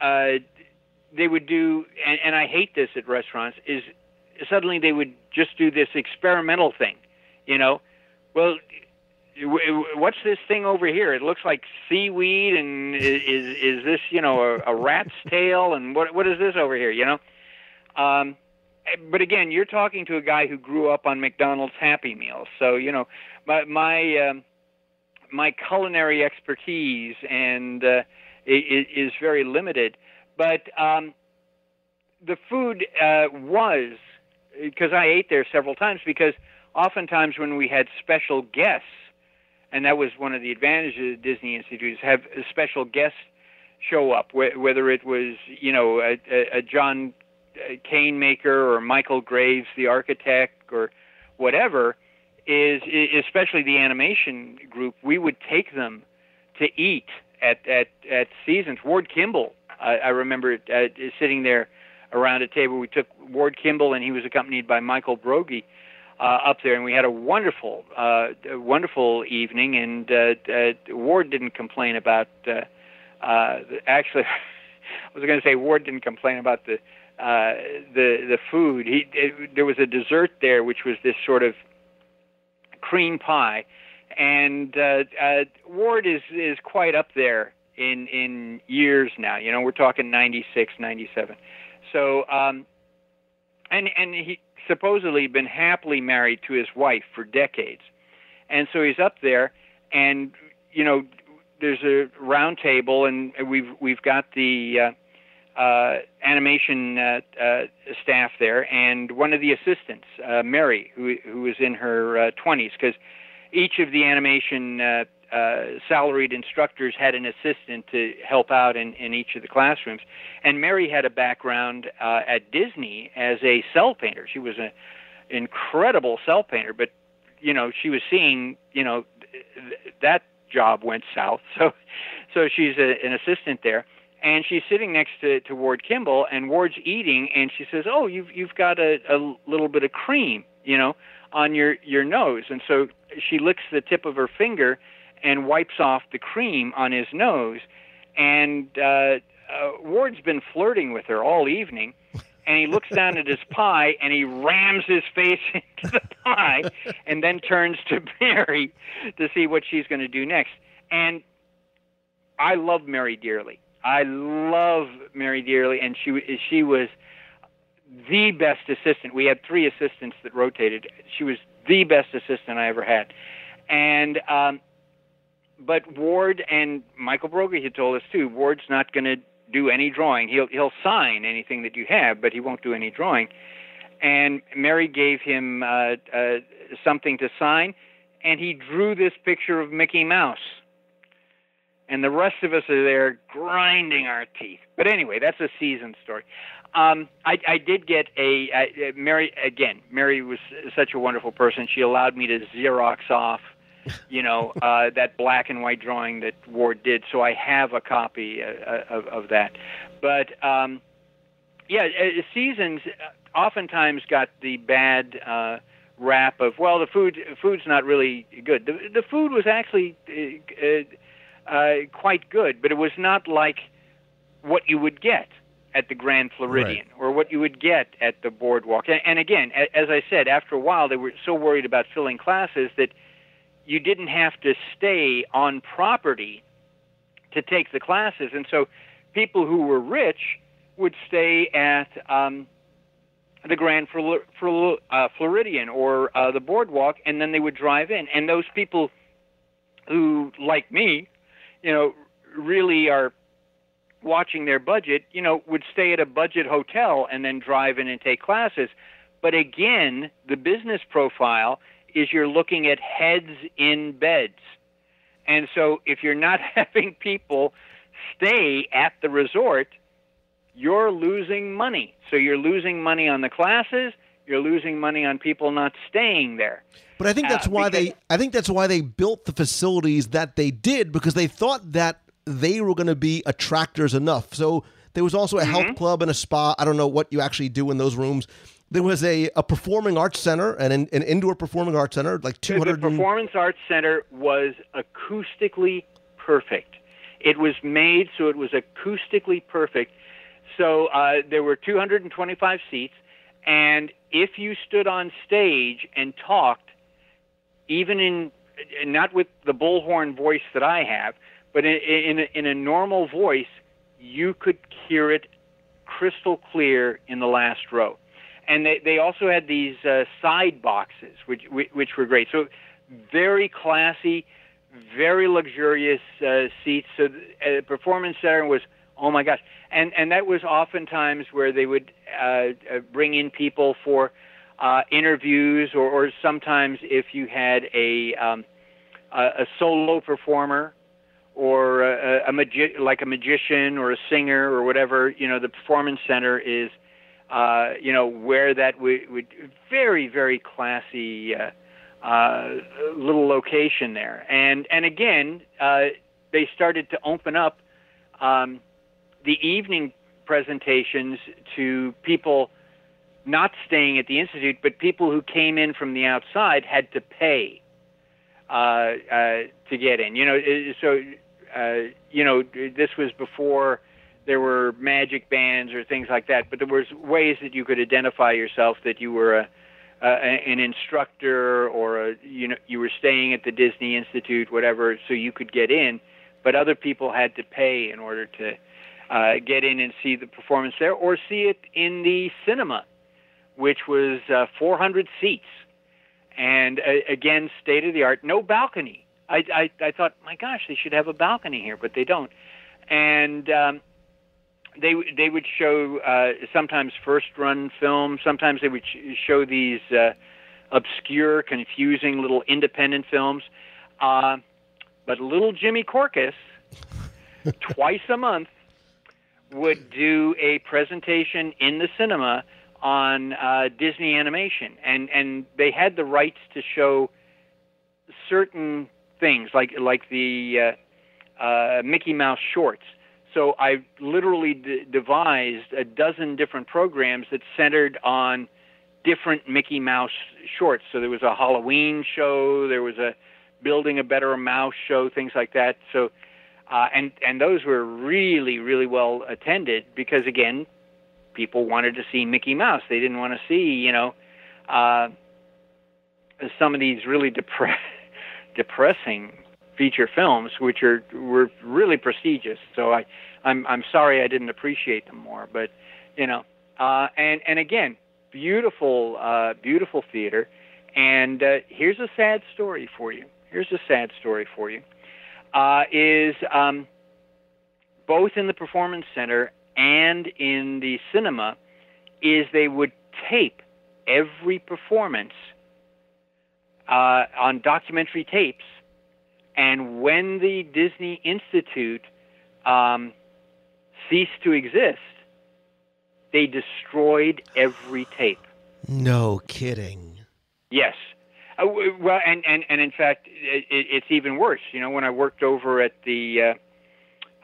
uh, they would do, and, and I hate this at restaurants, is suddenly they would just do this experimental thing, you know. Well, what's this thing over here? It looks like seaweed, and is is this, you know, a, a rat's tail, and what what is this over here, you know? Um, but again, you're talking to a guy who grew up on McDonald's Happy Meals, so you know my my um, my culinary expertise and uh, is, is very limited. But um, the food uh, was because I ate there several times because oftentimes when we had special guests, and that was one of the advantages of Disney Institute is have special guests show up, wh- whether it was you know a, a, a John uh, Canemaker or Michael Graves, the architect, or whatever, is, especially the animation group, we would take them to eat at at at seasons. Ward Kimball, I, I remember uh, sitting there around a table. We took Ward Kimball, and he was accompanied by Michael Broggie. Uh, up there, and we had a wonderful, uh, wonderful evening. And uh, uh, Ward didn't complain about. Uh, uh, actually, I was going to say Ward didn't complain about the uh, the the food. He it, there was a dessert there, which was this sort of cream pie, and uh, uh, Ward is is quite up there in in years now. You know, we're talking 96, 97. So, um, and and he supposedly been happily married to his wife for decades, and so he's up there, and you know, there's a round table, and we've we've got the uh, uh, animation uh, uh, staff there, and one of the assistants, uh, Mary, who who was in her uh, 20s, because each of the animation uh, uh, salaried instructors had an assistant to help out in, in each of the classrooms. And Mary had a background uh, at Disney as a cell painter. She was an incredible cell painter, but you know she was seeing you know th- that job went south. So so she's a, an assistant there. And she's sitting next to, to Ward Kimball, and Ward's eating, and she says, "Oh, you've you've got a, a little bit of cream, you know, on your your nose." And so she licks the tip of her finger and wipes off the cream on his nose. And uh, uh, Ward's been flirting with her all evening, and he looks down at his pie and he rams his face into the pie, and then turns to Mary to see what she's going to do next. And I love Mary dearly. I love Mary dearly, and she she was the best assistant. We had three assistants that rotated. She was the best assistant I ever had, and um, but Ward and Michael Broggie had told us too. Ward's not going to do any drawing. He'll he'll sign anything that you have, but he won't do any drawing. And Mary gave him uh, uh, something to sign, and he drew this picture of Mickey Mouse. And the rest of us are there grinding our teeth. But anyway, that's a season story. Um, I, I did get a Mary again. Mary was such a wonderful person. She allowed me to Xerox off, you know, uh, that black and white drawing that Ward did. So I have a copy uh, of, of that. But um, yeah, uh, seasons oftentimes got the bad uh, rap of well, the food food's not really good. The the food was actually uh, uh, quite good, but it was not like what you would get at the Grand Floridian Right. or what you would get at the boardwalk. And, and again, a- as I said, after a while, they were so worried about filling classes that you didn't have to stay on property to take the classes. And so people who were rich would stay at um, the Grand Flor- Flor- uh, Floridian or uh, the boardwalk, and then they would drive in. And those people who, like me, you know, really are watching their budget, you know, would stay at a budget hotel and then drive in and take classes. But again, the business profile is you're looking at heads in beds. And so if you're not having people stay at the resort, you're losing money. So you're losing money on the classes, you're losing money on people not staying there. But I think that's Uh, why they I think that's why they built the facilities that they did because they thought that they were going to be attractors enough. So there was also a Mm-hmm. health club and a spa. I don't know what you actually do in those rooms. There was a, a performing arts center and an, an indoor performing arts center, like 200 The Performance Arts Center was acoustically perfect. It was made so it was acoustically perfect. So uh, there were 225 seats, and if you stood on stage and talked, even in not with the bullhorn voice that I have, but in in in a normal voice, you could hear it crystal clear in the last row. And they they also had these uh, side boxes, which which which were great. So very classy, very luxurious uh, seats. So the uh, performance center was oh my gosh, and and that was oftentimes where they would uh, uh, bring in people for uh, interviews, or, or sometimes if you had a um, a, a solo performer or a, a magi- like a magician or a singer or whatever, you know, the performance center is, uh, you know, where that would, would very very classy uh, uh, little location there. And and again, uh, they started to open up um, the evening presentations to people not staying at the institute, but people who came in from the outside had to pay uh, uh, to get in. You know, so uh, you know this was before there were magic bands or things like that. But there was ways that you could identify yourself that you were a, uh, an instructor or a, you know you were staying at the Disney Institute, whatever, so you could get in. But other people had to pay in order to uh, get in and see the performance there, or see it in the cinema, which was uh, 400 seats, and uh, again, state of the art, no balcony. I, I I thought, my gosh, they should have a balcony here, but they don't. And um, they they would show uh, sometimes first run films. Sometimes they would sh- show these uh, obscure, confusing little independent films. Uh, but little Jimmy Korkis, twice a month, would do a presentation in the cinema on uh, Disney animation, and and they had the rights to show certain things, like like the uh, uh, Mickey Mouse shorts. So I literally d- devised a dozen different programs that centered on different Mickey Mouse shorts. So there was a Halloween show, there was a Building a Better Mouse show, things like that. So, uh, and and those were really really well attended because again, people wanted to see Mickey Mouse. They didn't want to see you know uh, some of these really depre- depressing feature films, which are were really prestigious. So I, I'm I'm sorry I didn't appreciate them more, but you know, uh, and and again, beautiful uh, beautiful theater. And uh, here's a sad story for you. Here's a sad story for you. Uh, is um, both in the performance center and in the cinema, is they would tape every performance uh, on documentary tapes, and when the Disney Institute um, ceased to exist, they destroyed every tape. No kidding. Yes. Uh, well, and, and, and in fact, it, it, it's even worse. You know, when I worked over at the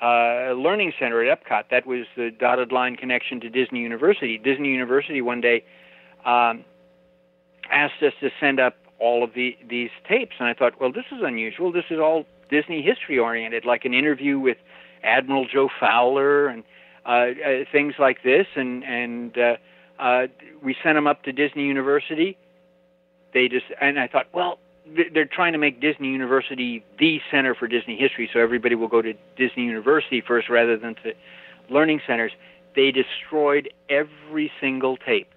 uh, uh, Learning Center at Epcot, that was the dotted line connection to Disney University. Disney University one day um, asked us to send up all of the, these tapes, and I thought, well, this is unusual. This is all Disney history oriented, like an interview with Admiral Joe Fowler and uh, uh, things like this, and and uh, uh, we sent them up to Disney University. They just and I thought, well, they're trying to make Disney University the center for Disney history, so everybody will go to Disney University first rather than to learning centers. They destroyed every single tape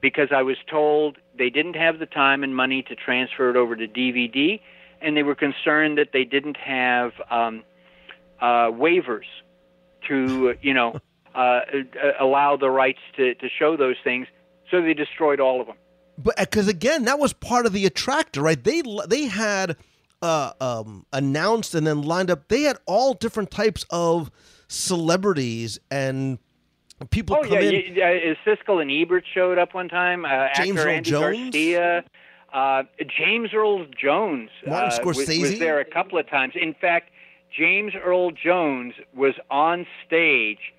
because I was told they didn't have the time and money to transfer it over to DVD, and they were concerned that they didn't have um, uh, waivers to, you know, uh, uh, allow the rights to, to show those things. So they destroyed all of them. But because again, that was part of the attractor, right? They they had uh, um, announced and then lined up. They had all different types of celebrities and people oh come yeah, in. you, uh, Siskel and Ebert showed up one time. Uh, James Earl Jones? Garcia, uh, James Earl Jones Martin uh, was, was there a couple of times. In fact, James Earl Jones was on stage,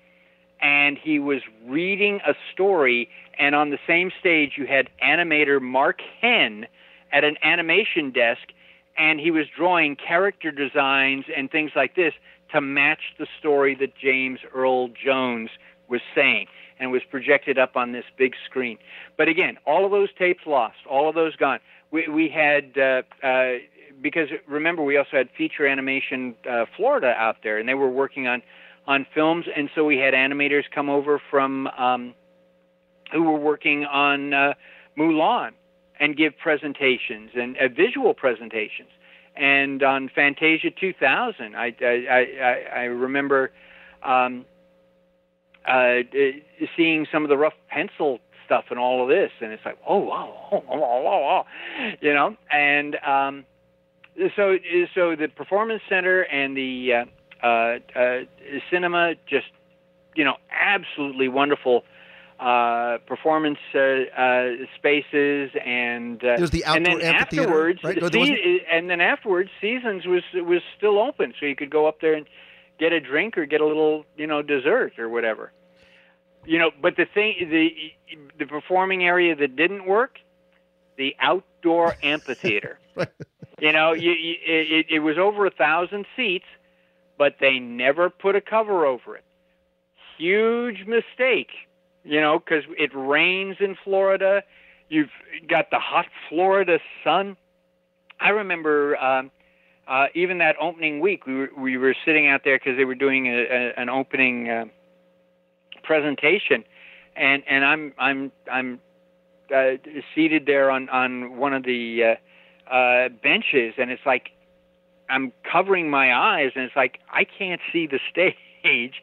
and he was reading a story. And on the same stage, you had animator Mark Henn at an animation desk, and he was drawing character designs and things like this to match the story that James Earl Jones was saying and was projected up on this big screen. But again, all of those tapes lost, all of those gone. We, we had, uh, uh, because remember, we also had Feature Animation uh, Florida out there, and they were working on, on films, and so we had animators come over from um, who were working on uh, Mulan and give presentations and uh, visual presentations. And on Fantasia 2000, I, I, I, I remember um, uh, seeing some of the rough pencil stuff and all of this, and it's like, oh wow, oh, oh, oh, oh, oh. you know, and um, so so the performance center and the uh, uh, uh, cinema just you know absolutely wonderful uh, performance uh, uh, spaces and uh, There's the and then outdoor amphitheater, afterwards right? There and then afterwards seasons was was still open so you could go up there and get a drink or get a little you know dessert or whatever. You know but the thing the the performing area that didn't work the outdoor amphitheater. You know you, you, it, it was over a thousand seats but they never put a cover over it. Huge mistake you know because it rains in florida. You've got the hot florida sun. I remember um uh, even that opening week, we were, we were sitting out there because they were doing a, a, an opening uh, presentation, and and I'm I'm I'm uh, seated there on on one of the uh, uh, benches, and it's like I'm covering my eyes, and it's like I can't see the stage,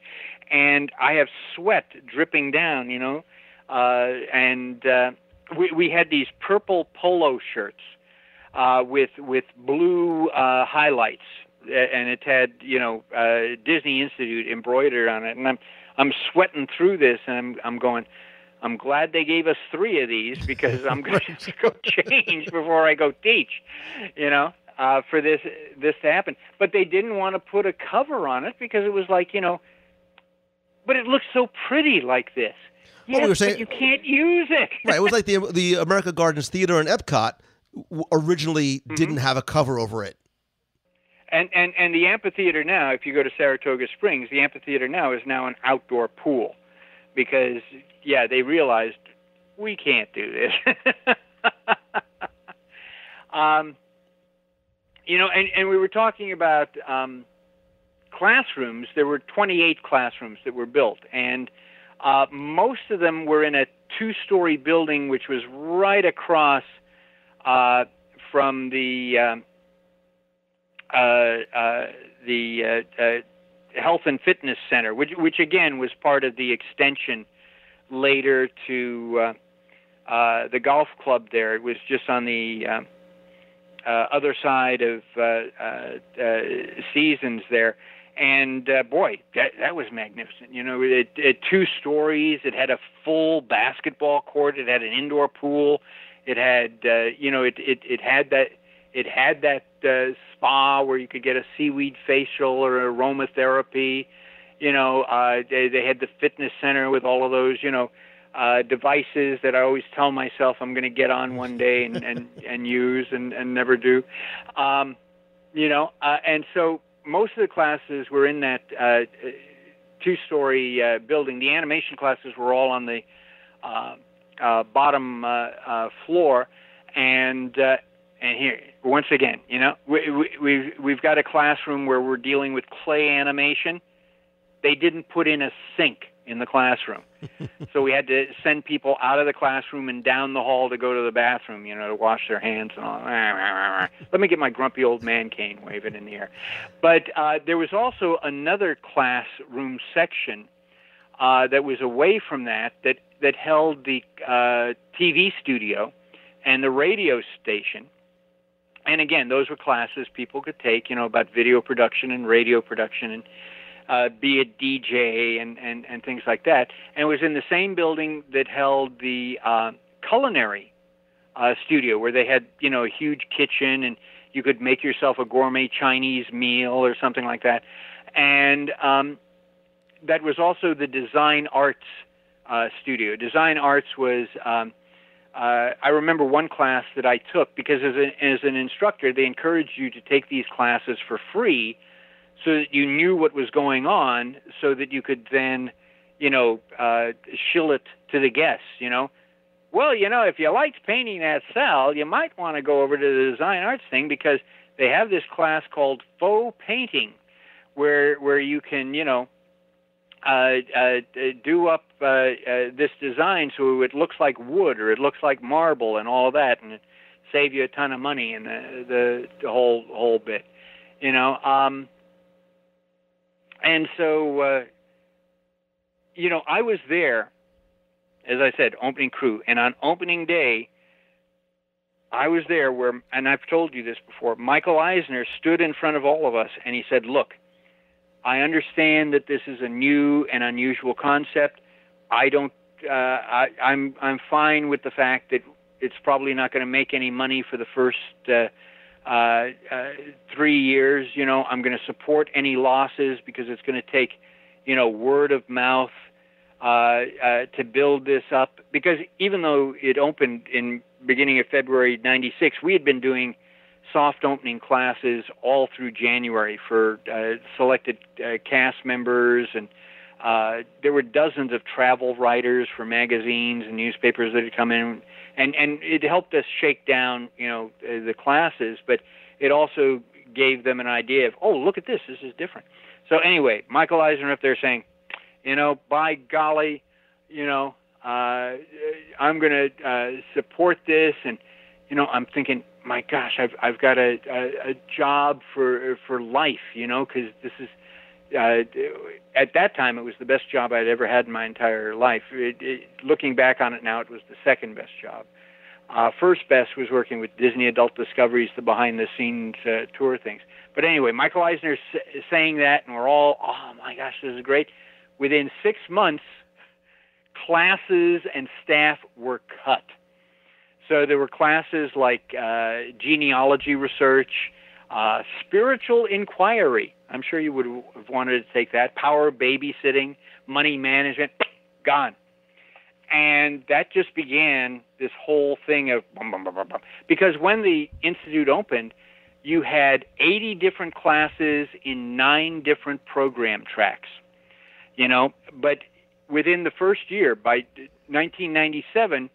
and I have sweat dripping down, you know, uh, and uh, we we had these purple polo shirts uh, with with blue uh, highlights, and it had you know uh, Disney Institute embroidered on it, and I'm I'm sweating through this, and I'm I'm going. I'm glad they gave us three of these because I'm going to go change before I go teach, you know, uh, for this this to happen. But they didn't want to put a cover on it because it was like you know, but it looks so pretty like this. Well, we were but saying- you can't use it. right. It was like the the America Gardens Theater in Epcot originally Mm-hmm. didn't have a cover over it. And, and and the amphitheater now, if you go to Saratoga Springs, the amphitheater now is now an outdoor pool, because yeah, they realized we can't do this. um, you know, and and we were talking about um, classrooms. There were 28 classrooms that were built, and uh, most of them were in a two-story building, which was right across uh, from the um, uh, uh, the uh, uh, health and fitness center, which which again was part of the extension later to the golf club. There, it was just on the uh, other side of seasons there. And boy, that that was magnificent. You know, it, it two stories. It had a full basketball court. It had an indoor pool. It had, uh, you know, it it it had that it had that uh, spa where you could get a seaweed facial or aromatherapy. You know, uh, they, they had the fitness center with all of those, you know, uh, devices that I always tell myself I'm going to get on one day and and, and use and, and never do. Um, you know, uh, and so most of the classes were in that uh, two-story uh, building. The animation classes were all on the uh, uh, bottom uh, uh, floor, and uh, and here once again, you know, we, we, we've we've got a classroom where we're dealing with clay animation. They didn't put in a sink in the classroom, so we had to send people out of the classroom and down the hall to go to the bathroom, you know, to wash their hands and all. Let me get my grumpy old man cane, waving in the air. But uh, there was also another classroom section uh, that was away from that that that held the uh, TV studio and the radio station and again, those were classes people could take, you know, about video production and radio production and uh, be a DJ and, and, and things like that. And it was in the same building that held the uh, culinary uh, studio where they had, you know, a huge kitchen and you could make yourself a gourmet Chinese meal or something like that. And um, that was also the design arts uh, studio. Design arts was um, uh, I remember one class that I took because as, a, as an instructor, they encouraged you to take these classes for free so that you knew what was going on so that you could then, you know, uh, shill it to the guests, you know. Well, you know, if you liked painting that cell, you might want to go over to the design arts thing because they have this class called faux painting where where you can, you know, uh, uh, do up uh, uh, this design so it looks like wood or it looks like marble and all that, and save you a ton of money and the, the the whole whole bit, you know. Um, and so, uh, you know, I was there, as I said, opening crew, and on opening day. I was there where, and I've told you this before. Michael Eisner stood in front of all of us, and he said, "Look, I understand that this is a new and unusual concept. I don't. Uh, I, I'm I'm fine with the fact that it's probably not going to make any money for the first uh, uh, uh, three years. You know, I'm going to support any losses because it's going to take, you know, word of mouth uh, uh, to build this up. Because even though it opened in beginning of February '96, we had been doing soft opening classes all through January for uh, selected uh, cast members, and uh, there were dozens of travel writers for magazines and newspapers that had come in, and and it helped us shake down, you know, uh, the classes, but it also gave them an idea of, oh, look at this, this is different. So anyway, Michael Eisner up there saying, you know, by golly, you know, uh, I'm going to uh, support this, and you know, I'm thinking, my gosh, I've I've got a a, a job for for life, you know, because this is. Uh, at that time, it was the best job I'd ever had in my entire life. It, it, looking back on it now, it was the second best job. Uh, first best was working with Disney Adult Discoveries, the behind-the-scenes uh, tour things. But anyway, Michael Eisner saying that, and we're all, oh my gosh, this is great. Within six months, classes and staff were cut. So there were classes like uh, genealogy research, uh, spiritual inquiry. I'm sure you would have wanted to take that. Power babysitting, money management, gone. And that just began this whole thing of bum, bum, bum, because when the institute opened, you had 80 different classes in nine different program tracks. You know, but within the first year, by 1997,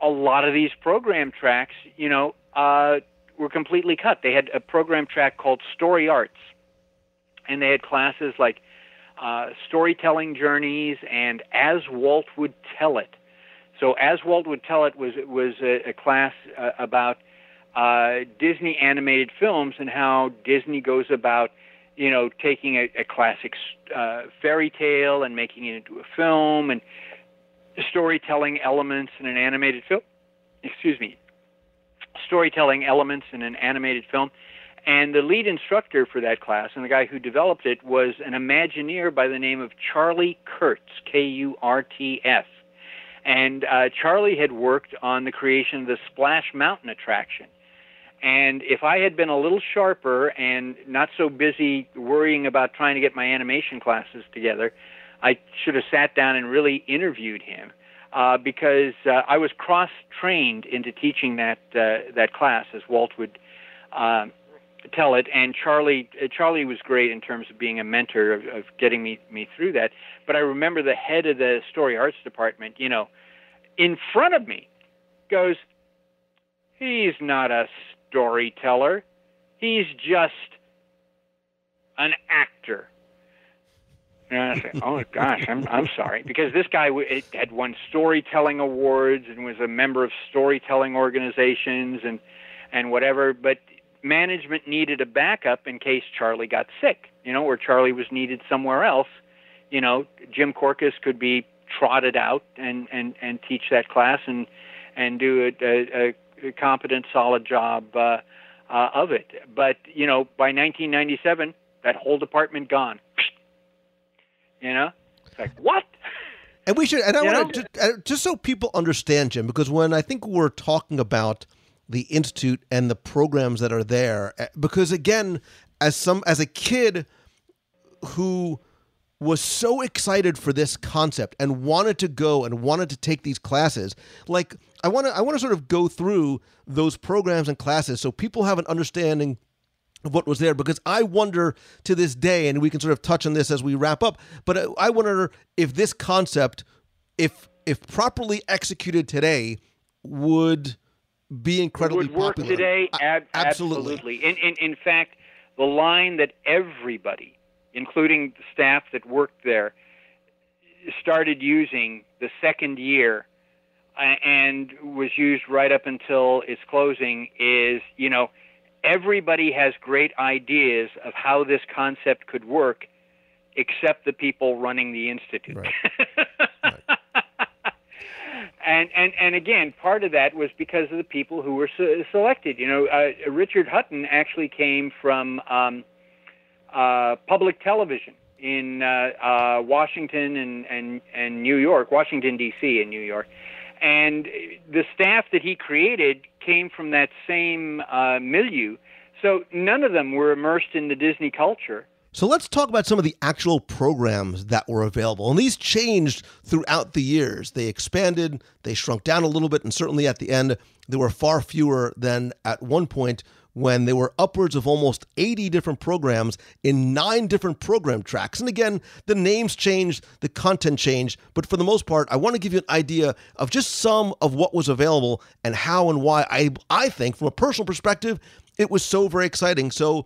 a lot of these program tracks, you know, uh, were completely cut. They had a program track called Story Arts, and they had classes like uh, Storytelling Journeys and As Walt Would Tell It. So As Walt Would Tell It was was a, a class uh, about uh, Disney animated films and how Disney goes about you know, taking a, a classic uh, fairy tale and making it into a film and storytelling elements in an animated film. Excuse me, storytelling elements in an animated film. And the lead instructor for that class and the guy who developed it was an Imagineer by the name of Charlie Kurts, K U R T S. And uh, Charlie had worked on the creation of the Splash Mountain attraction. And if I had been a little sharper and not so busy worrying about trying to get my animation classes together, I should have sat down and really interviewed him uh, because uh, I was cross trained into teaching that uh, that class, as Walt would uh, tell it. And Charlie uh, Charlie was great in terms of being a mentor of, of getting me me through that. But I remember the head of the story arts department, you know, in front of me, goes, "He's not a storyteller. He's just an actor." And I said, "Oh gosh, I'm I'm sorry," because this guy w- had won storytelling awards and was a member of storytelling organizations and and whatever. But management needed a backup in case Charlie got sick, you know, or Charlie was needed somewhere else. You know, Jim Korkis could be trotted out and and and teach that class and and do a, a, a competent, solid job uh, uh, of it. But you know, by 1997, that whole department gone. You know, it's like what? And we should, and I You want to just, just so people understand, Jim, because when I think we're talking about the institute and the programs that are there, eh, because again, as some as a kid who was so excited for this concept and wanted to go and wanted to take these classes, like I want to, I want to sort of go through those programs and classes so people have an understanding of what was there because I wonder to this day, and we can sort of touch on this as we wrap up, but I wonder if this concept, if if properly executed today, would be incredibly would work popular. today. Ab- absolutely. absolutely. In, in in fact, the line that everybody, including the staff that worked there, started using the second year and was used right up until its closing is, you know, everybody has great ideas of how this concept could work, except the people running the institute. and and and again, part of that was because of the people who were se- selected. You know, uh, Richard Hutton actually came from um, uh, public television in uh, uh, Washington and, and and New York, Washington D.C. and New York, and the staff that he created came from that same uh, milieu. So none of them were immersed in the Disney culture. So let's talk about some of the actual programs that were available. And these changed throughout the years. They expanded, they shrunk down a little bit, and certainly at the end, there were far fewer than at one point when there were upwards of almost 80 different programs in nine different program tracks. And again, the names changed, the content changed, but for the most part, I want to give you an idea of just some of what was available and how and why I I think from a personal perspective, it was so very exciting. So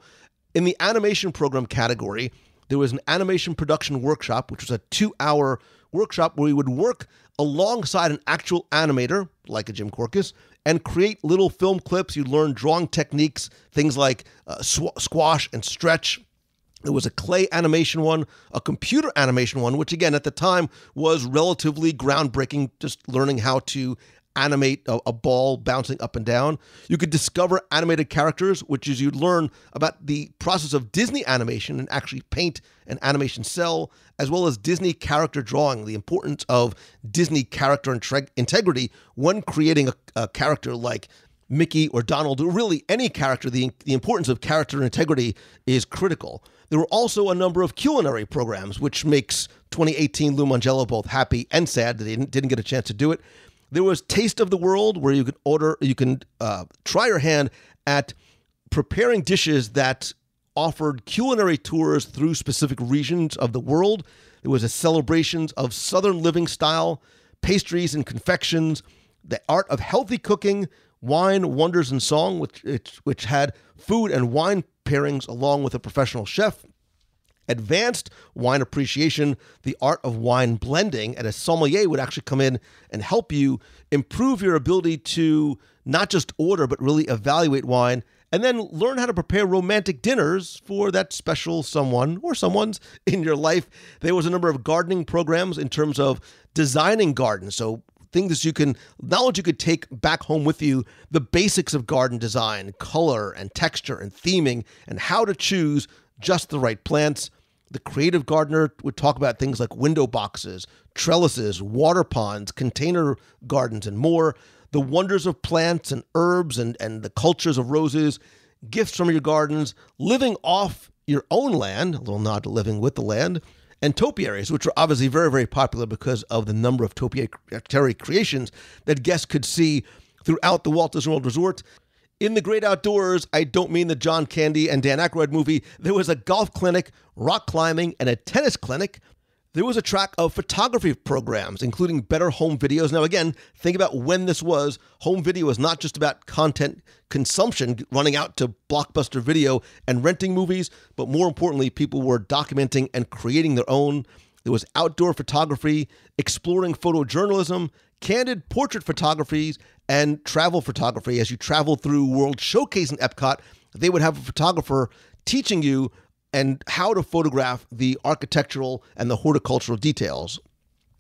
in the animation program category, there was an animation production workshop, which was a two hour workshop where we would work alongside an actual animator, like a Jim Korkis, and create little film clips. You'd learn drawing techniques, things like uh, sw- squash and stretch. There was a clay animation one, a computer animation one, which again at the time was relatively groundbreaking, just learning how to animate a, a, ball bouncing up and down. You could discover animated characters, which is you'd learn about the process of Disney animation and actually paint an animation cell, as well as Disney character drawing, the importance of Disney character integrity when creating a, a character like Mickey or Donald, or really any character, the, the importance of character integrity is critical. There were also a number of culinary programs, which makes 2018 Lou Mongello both happy and sad that he didn't, didn't get a chance to do it. There was Taste of the World, where you can order, you can uh, try your hand at preparing dishes that offered culinary tours through specific regions of the world. There was a celebrations of Southern living style, pastries and confections, the art of healthy cooking, wine, wonders, and song, which which had food and wine pairings along with a professional chef advanced wine appreciation, the art of wine blending, and a sommelier would actually come in and help you improve your ability to not just order, but really evaluate wine and then learn how to prepare romantic dinners for that special someone or someone's in your life. There was a number of gardening programs in terms of designing gardens. So things you can knowledge you could take back home with you the basics of garden design color and texture and theming and how to choose just the right plants the creative gardener would talk about things like window boxes trellises water ponds container gardens and more the wonders of plants and herbs and, and the cultures of roses gifts from your gardens living off your own land a little nod to living with the land and topiaries, which are obviously very, very popular because of the number of topiary creations that guests could see throughout the Walt Disney World Resort. In the great outdoors, I don't mean the John Candy and Dan Aykroyd movie. There was a golf clinic, rock climbing, and a tennis clinic. There was a track of photography programs, including better home videos. Now, again, think about when this was. Home video is not just about content consumption, running out to blockbuster video and renting movies, but more importantly, people were documenting and creating their own. There was outdoor photography, exploring photojournalism, candid portrait photography, and travel photography. As you travel through World Showcase in Epcot, they would have a photographer teaching you and how to photograph the architectural and the horticultural details.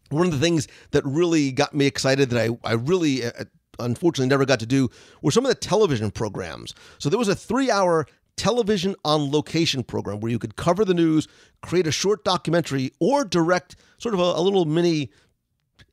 One of the things that really got me excited that I, I really uh, unfortunately never got to do were some of the television programs. So there was a three hour television on location program where you could cover the news, create a short documentary, or direct sort of a, a little mini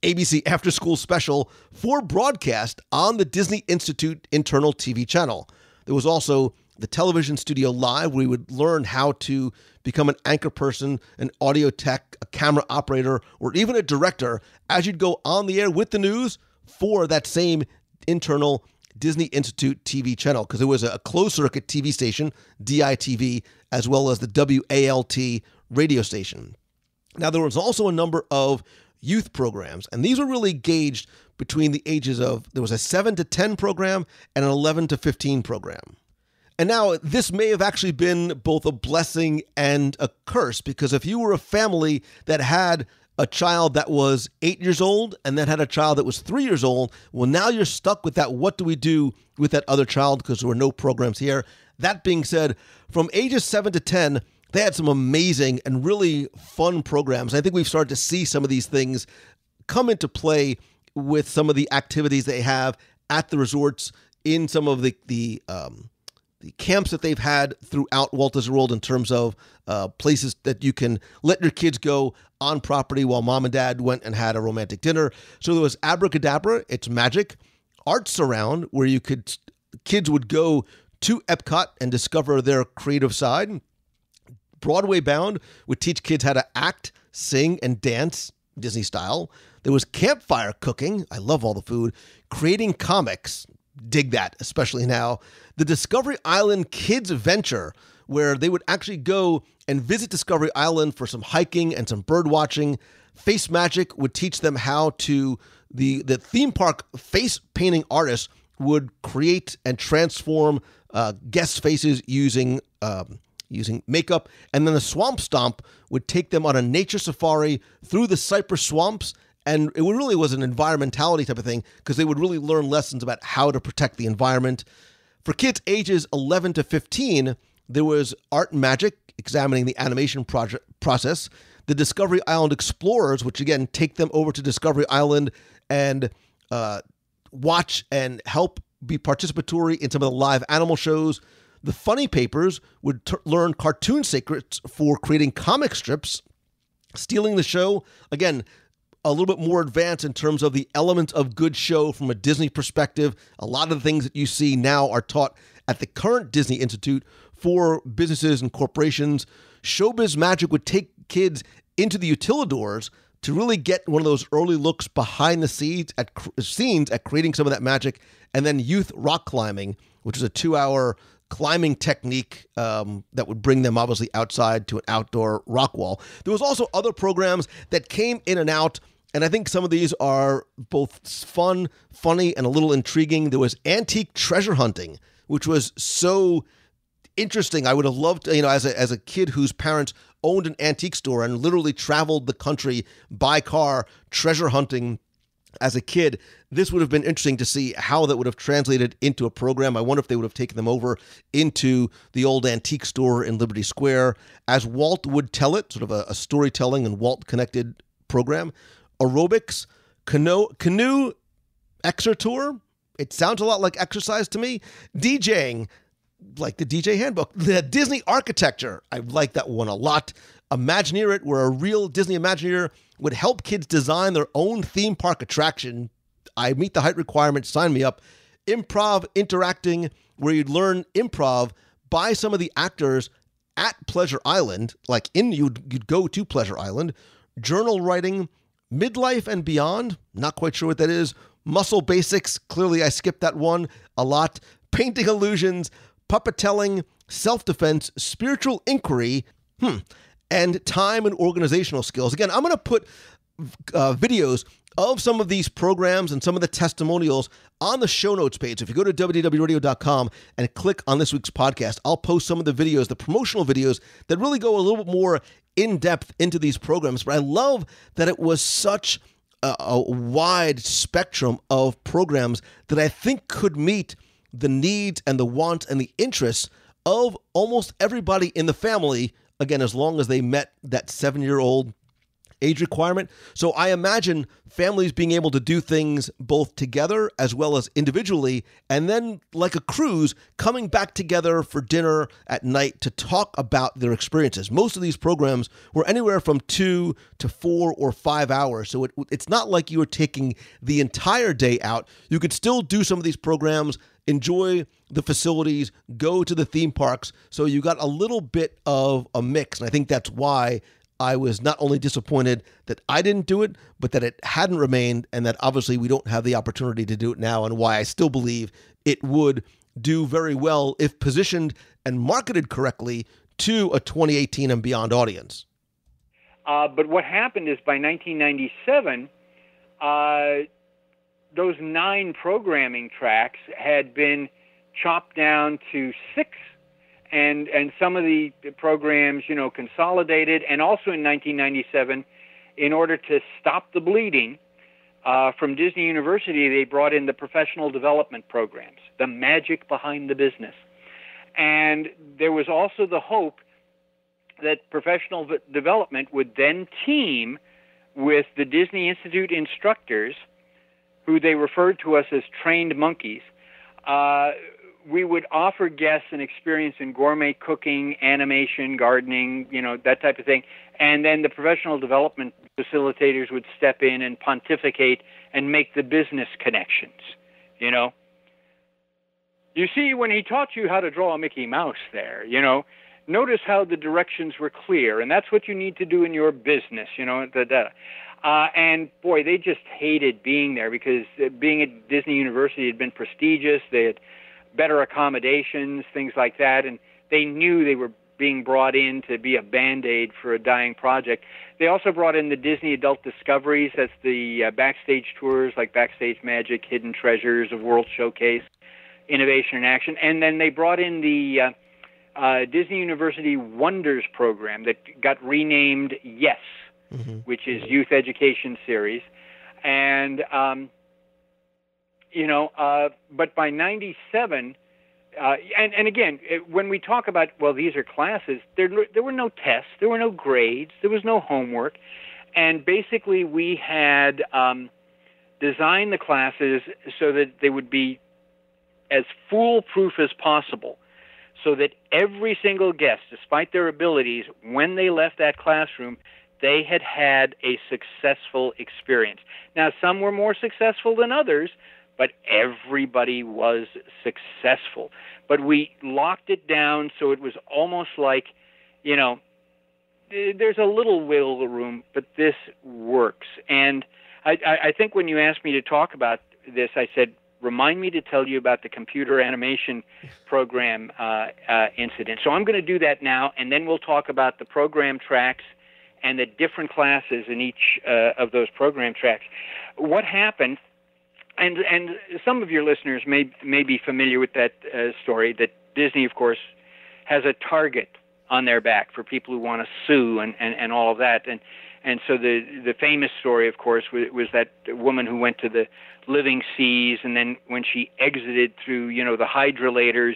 ABC after school special for broadcast on the Disney Institute internal TV channel. There was also the television studio live, where we would learn how to become an anchor person, an audio tech, a camera operator, or even a director as you'd go on the air with the news for that same internal Disney Institute TV channel because it was a closed circuit TV station, DITV, as well as the WALT radio station. Now, there was also a number of youth programs, and these were really gauged between the ages of there was a 7 to 10 program and an 11 to 15 program. And now, this may have actually been both a blessing and a curse because if you were a family that had a child that was eight years old and then had a child that was three years old, well, now you're stuck with that. What do we do with that other child? Because there were no programs here. That being said, from ages seven to 10, they had some amazing and really fun programs. I think we've started to see some of these things come into play with some of the activities they have at the resorts in some of the, the, um, the camps that they've had throughout Walt Disney World in terms of uh, places that you can let your kids go on property while mom and dad went and had a romantic dinner. So there was Abracadabra, it's magic, Art Surround, where you could kids would go to Epcot and discover their creative side. Broadway Bound would teach kids how to act, sing, and dance Disney style. There was campfire cooking. I love all the food. Creating comics. Dig that, especially now the Discovery Island Kids Venture, where they would actually go and visit Discovery Island for some hiking and some bird watching. Face Magic would teach them how to the the theme park face painting artists would create and transform uh, guest faces using um, using makeup, and then the Swamp Stomp would take them on a nature safari through the cypress swamps. And it really was an environmentality type of thing because they would really learn lessons about how to protect the environment. For kids ages 11 to 15, there was Art and Magic, examining the animation project process. The Discovery Island Explorers, which again take them over to Discovery Island and uh, watch and help be participatory in some of the live animal shows. The Funny Papers would t- learn cartoon secrets for creating comic strips. Stealing the Show, again, a little bit more advanced in terms of the elements of good show from a Disney perspective. A lot of the things that you see now are taught at the current Disney Institute for businesses and corporations. Showbiz Magic would take kids into the utilidors to really get one of those early looks behind the scenes at scenes at creating some of that magic, and then youth rock climbing, which is a two-hour climbing technique um, that would bring them obviously outside to an outdoor rock wall. There was also other programs that came in and out. And I think some of these are both fun, funny, and a little intriguing. There was antique treasure hunting, which was so interesting. I would have loved, to, you know, as a, as a kid whose parents owned an antique store and literally traveled the country by car treasure hunting as a kid, this would have been interesting to see how that would have translated into a program. I wonder if they would have taken them over into the old antique store in Liberty Square, as Walt would tell it, sort of a, a storytelling and Walt connected program. Aerobics, canoe, canoe exertour. It sounds a lot like exercise to me. DJing, like the DJ handbook. The Disney architecture, I like that one a lot. Imagineer It, where a real Disney Imagineer would help kids design their own theme park attraction. I meet the height requirements, sign me up. Improv interacting, where you'd learn improv by some of the actors at Pleasure Island, like in you'd, you'd go to Pleasure Island. Journal writing, midlife and beyond, not quite sure what that is. Muscle basics, clearly I skipped that one a lot. Painting illusions, puppetelling, self defense, spiritual inquiry, hmm, and time and organizational skills. Again, I'm going to put uh, videos of some of these programs and some of the testimonials on the show notes page. If you go to WDWRadio.com and click on this week's podcast, I'll post some of the videos, the promotional videos that really go a little bit more in depth into these programs. But I love that it was such a, a wide spectrum of programs that I think could meet the needs and the wants and the interests of almost everybody in the family. Again, as long as they met that seven year old age requirement. So I imagine families being able to do things both together as well as individually, and then, like a cruise, coming back together for dinner at night to talk about their experiences. Most of these programs were anywhere from two to four or five hours. So it, it's not like you were taking the entire day out. You could still do some of these programs enjoy the facilities, go to the theme parks. So you got a little bit of a mix. And I think that's why I was not only disappointed that I didn't do it, but that it hadn't remained, and that obviously we don't have the opportunity to do it now, and why I still believe it would do very well if positioned and marketed correctly to a 2018 and beyond audience. Uh, but what happened is by 1997, uh, those nine programming tracks had been chopped down to six and and some of the programs, you know, consolidated, and also in 1997, in order to stop the bleeding uh, from Disney University, they brought in the professional development programs, the magic behind the business, and there was also the hope that professional development would then team with the Disney Institute instructors, who they referred to us as trained monkeys. Uh, we would offer guests an experience in gourmet cooking, animation, gardening, you know, that type of thing. And then the professional development facilitators would step in and pontificate and make the business connections, you know. You see, when he taught you how to draw a Mickey Mouse there, you know, notice how the directions were clear, and that's what you need to do in your business, you know. Da, da. Uh, and boy, they just hated being there because being at Disney University had been prestigious. They had better accommodations, things like that, and they knew they were being brought in to be a band aid for a dying project. They also brought in the Disney Adult Discoveries, that's the uh, backstage tours like Backstage Magic, Hidden Treasures of World Showcase, Innovation in Action, and then they brought in the uh, uh, Disney University Wonders program that got renamed Yes, mm-hmm. which is Youth Education Series, and um, you know, uh, but by 97, uh, and, and again, it, when we talk about, well, these are classes, there, there were no tests, there were no grades, there was no homework. And basically, we had um, designed the classes so that they would be as foolproof as possible, so that every single guest, despite their abilities, when they left that classroom, they had had a successful experience. Now, some were more successful than others, but everybody was successful. But we locked it down so it was almost like, you know, there's a little wiggle room, but this works. And I, I think when you asked me to talk about this, I said, remind me to tell you about the computer animation program uh, uh, incident. So I'm going to do that now, and then we'll talk about the program tracks and the different classes in each uh, of those program tracks. What happened and and some of your listeners may may be familiar with that uh, story that Disney, of course, has a target on their back for people who want to sue and, and, and all of that. And And so the the famous story, of course, was, was that woman who went to the living seas, and then when she exited through, you know, the hydrolators,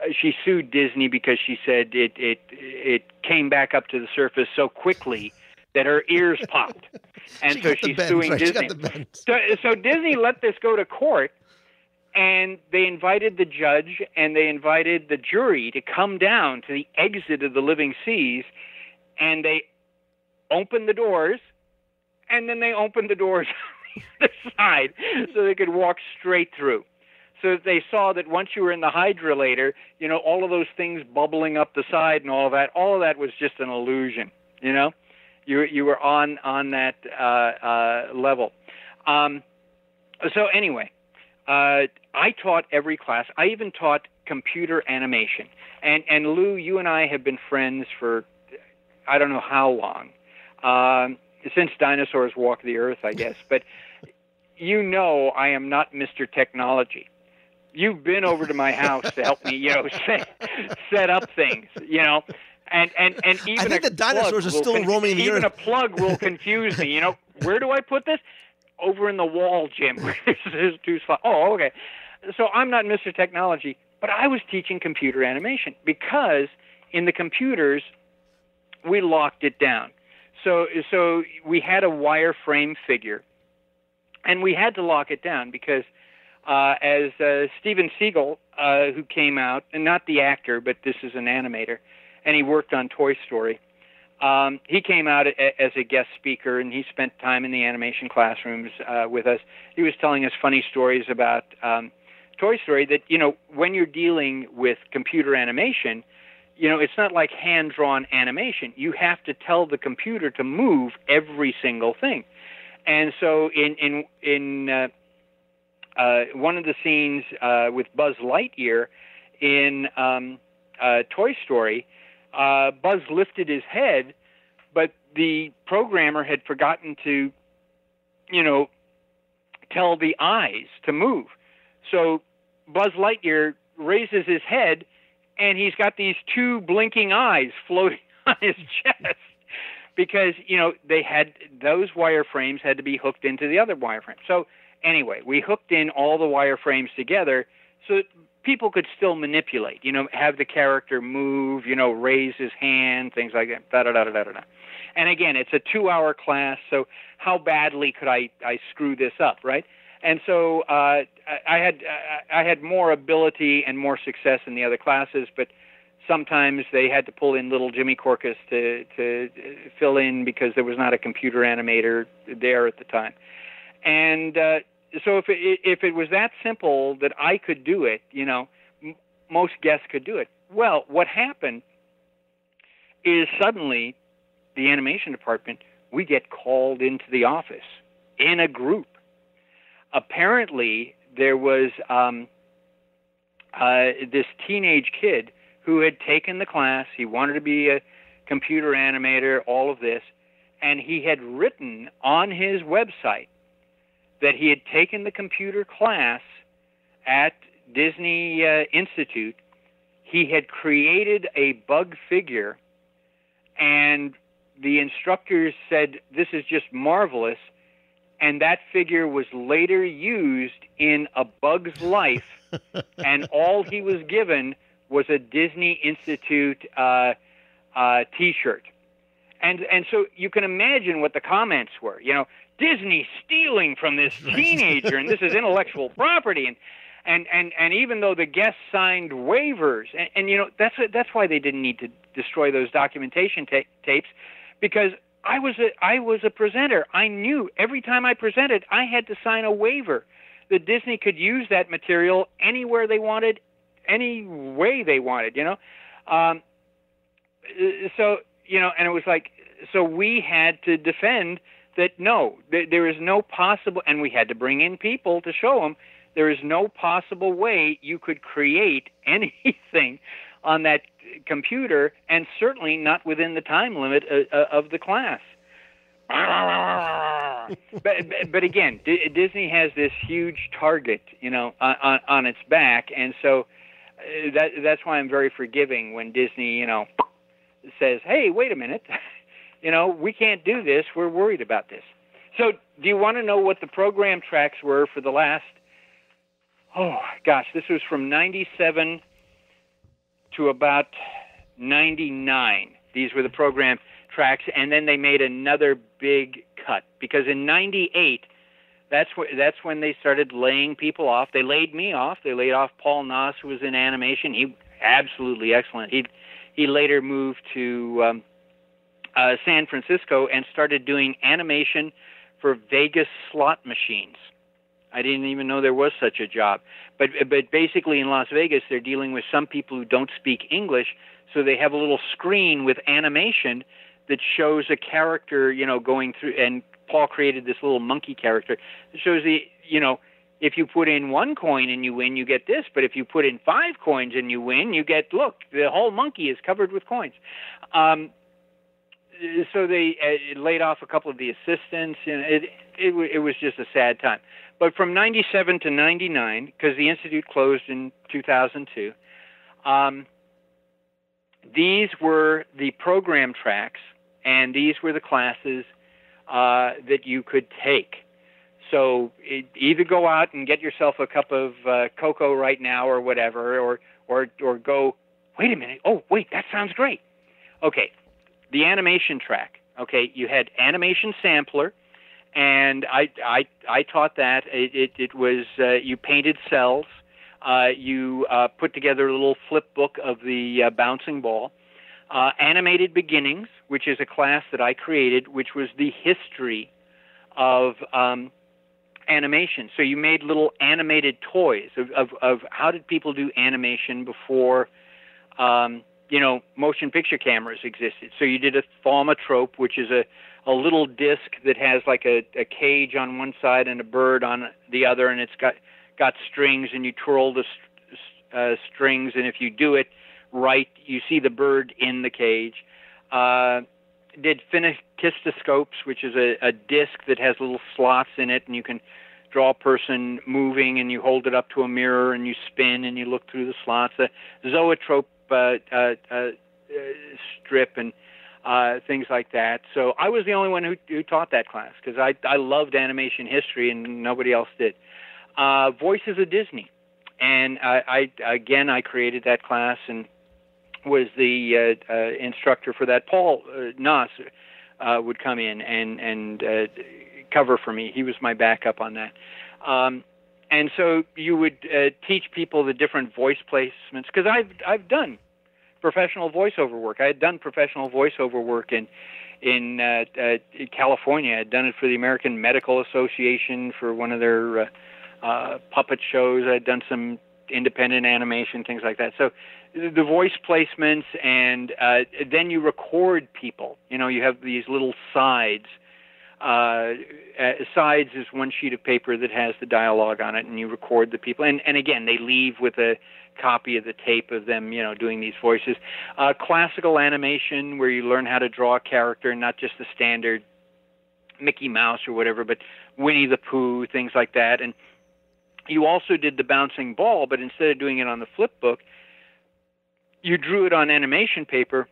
uh, she sued Disney because she said it it it came back up to the surface so quickly that her ears popped, and She so she's bends, suing right, Disney. bends. So, so Disney let this go to court, and they invited the judge and they invited the jury to come down to the exit of the living seas, and they opened the doors, and then they opened the doors on the side so they could walk straight through. So that they saw that once you were in the hydrolator, you know, all of those things bubbling up the side and all of that, all of that was just an illusion, you know? You you were on on that uh, uh, level. Um, so anyway, uh, I taught every class. I even taught computer animation. And and Lou, you and I have been friends for I don't know how long, um, since dinosaurs walked the earth, I guess. But you know, I am not Mr. Technology. You've been over to my house to help me, you know, set, set up things, you know. And and and even think the dinosaurs are still con- roaming the even earth. a plug will confuse me. You know, where do I put this? Over in the wall, Jim. There's two spots. Oh, okay. So I'm not Mr. Technology, but I was teaching computer animation because in the computers we locked it down. So so we had a wireframe figure, and we had to lock it down because uh, as uh, Steven Segal, uh, who came out, and not the actor, but this is an animator, and he worked on Toy Story. Um, he came out a, as a guest speaker, and he spent time in the animation classrooms uh, with us. He was telling us funny stories about um, Toy Story. That you know, when you're dealing with computer animation, you know, it's not like hand-drawn animation. You have to tell the computer to move every single thing. And so, in in in uh, uh, one of the scenes uh, with Buzz Lightyear in um, uh, Toy Story, uh, Buzz lifted his head, but the programmer had forgotten to, you know, tell the eyes to move. So Buzz Lightyear raises his head, and he's got these two blinking eyes floating on his chest because you know they had those wireframes had to be hooked into the other wireframe. So anyway, we hooked in all the wireframes together so people could still manipulate. You know, have the character move. You know, raise his hand, things like that. Da da da da da da. And again, it's a two-hour class, so how badly could I I screw this up, right? And so uh, I had I had more ability and more success in the other classes, but sometimes they had to pull in little Jimmy Korkis to to fill in because there was not a computer animator there at the time. And uh, so if it, if it was that simple that I could do it, you know, m- most guests could do it. Well, what happened is suddenly the animation department we get called into the office in a group. Apparently, there was um, uh, this teenage kid who had taken the class. He wanted to be a computer animator, all of this, and he had written on his website that he had taken the computer class at Disney uh, Institute. He had created a bug figure, and the instructors said, This is just marvelous. And that figure was later used in A Bug's Life, and all he was given was a Disney Institute uh, uh, T-shirt, and and so you can imagine what the comments were. You know, Disney stealing from this teenager, and this is intellectual property, and and and and even though the guests signed waivers, and, and you know that's that's why they didn't need to destroy those documentation ta- tapes, because I was a I was a presenter. I knew every time I presented, I had to sign a waiver that Disney could use that material anywhere they wanted, any way they wanted. You know, um, so you know, and it was like so we had to defend that no, there, there is no possible, and we had to bring in people to show them there is no possible way you could create anything on that computer, and certainly not within the time limit uh, uh, of the class. but, but again, D- Disney has this huge target, you know, on, on, on its back, and so uh, that that's why I'm very forgiving when Disney, you know, says, "Hey, wait a minute, you know, we can't do this. We're worried about this. So, do you want to know what the program tracks were for the last? Oh gosh, this was from '97 to about '99. These were the program tracks, and then they made another big cut because in '98 that's wh- that's when they started laying people off. They laid me off. They laid off Paul Noss, who was in animation. He absolutely excellent. He he later moved to um, uh, San Francisco and started doing animation for Vegas slot machines. I didn't even know there was such a job. But but basically in Las Vegas they're dealing with some people who don't speak English, so they have a little screen with animation that shows a character, you know, going through and Paul created this little monkey character that shows the, you know, if you put in one coin and you win, you get this. But if you put in five coins and you win, you get look, the whole monkey is covered with coins. Um, so they uh, laid off a couple of the assistants, and it, it it was just a sad time. But from '97 to '99, because the institute closed in 2002, um, these were the program tracks, and these were the classes uh, that you could take. So it, either go out and get yourself a cup of uh, cocoa right now, or whatever, or or or go. Wait a minute. Oh, wait, that sounds great. Okay, the animation track. Okay, you had animation sampler, and I I I taught that. It it, it was uh, you painted cells. Uh, you uh, put together a little flip book of the uh, bouncing ball. Uh, animated beginnings, which is a class that I created, which was the history of um, animation. So you made little animated toys of, of, of how did people do animation before, um, you know, motion picture cameras existed. So you did a thaumatrope, which is a, a little disc that has like a, a cage on one side and a bird on the other, and it's got got strings, and you twirl the uh, strings, and if you do it right, you see the bird in the cage. Uh, did phenakistoscopes, which is a, a disc that has little slots in it, and you can draw a person moving, and you hold it up to a mirror, and you spin, and you look through the slots. The zoetrope uh, uh, uh, strip and uh, things like that. So I was the only one who, who taught that class because I I loved animation history, and nobody else did. Uh, Voices of Disney, and I, I again I created that class and was the uh, uh, instructor for that. Paul uh, Noss uh, would come in and and uh, cover for me. He was my backup on that. Um, and so you would uh, teach people the different voice placements because I've I've done professional voiceover work. I had done professional voiceover work in in uh, uh, California. I had done it for the American Medical Association for one of their uh, uh, puppet shows. I had done some independent animation, things like that. So the voice placements, and uh, then you record people. You know, you have these little sides. Uh, uh, sides is one sheet of paper that has the dialogue on it, and you record the people. And, and again, they leave with a copy of the tape of them, you know, doing these voices. Uh, classical animation, where you learn how to draw a character, not just the standard Mickey Mouse or whatever, but Winnie the Pooh, things like that. And you also did the bouncing ball, but instead of doing it on the flip book, you drew it on animation paper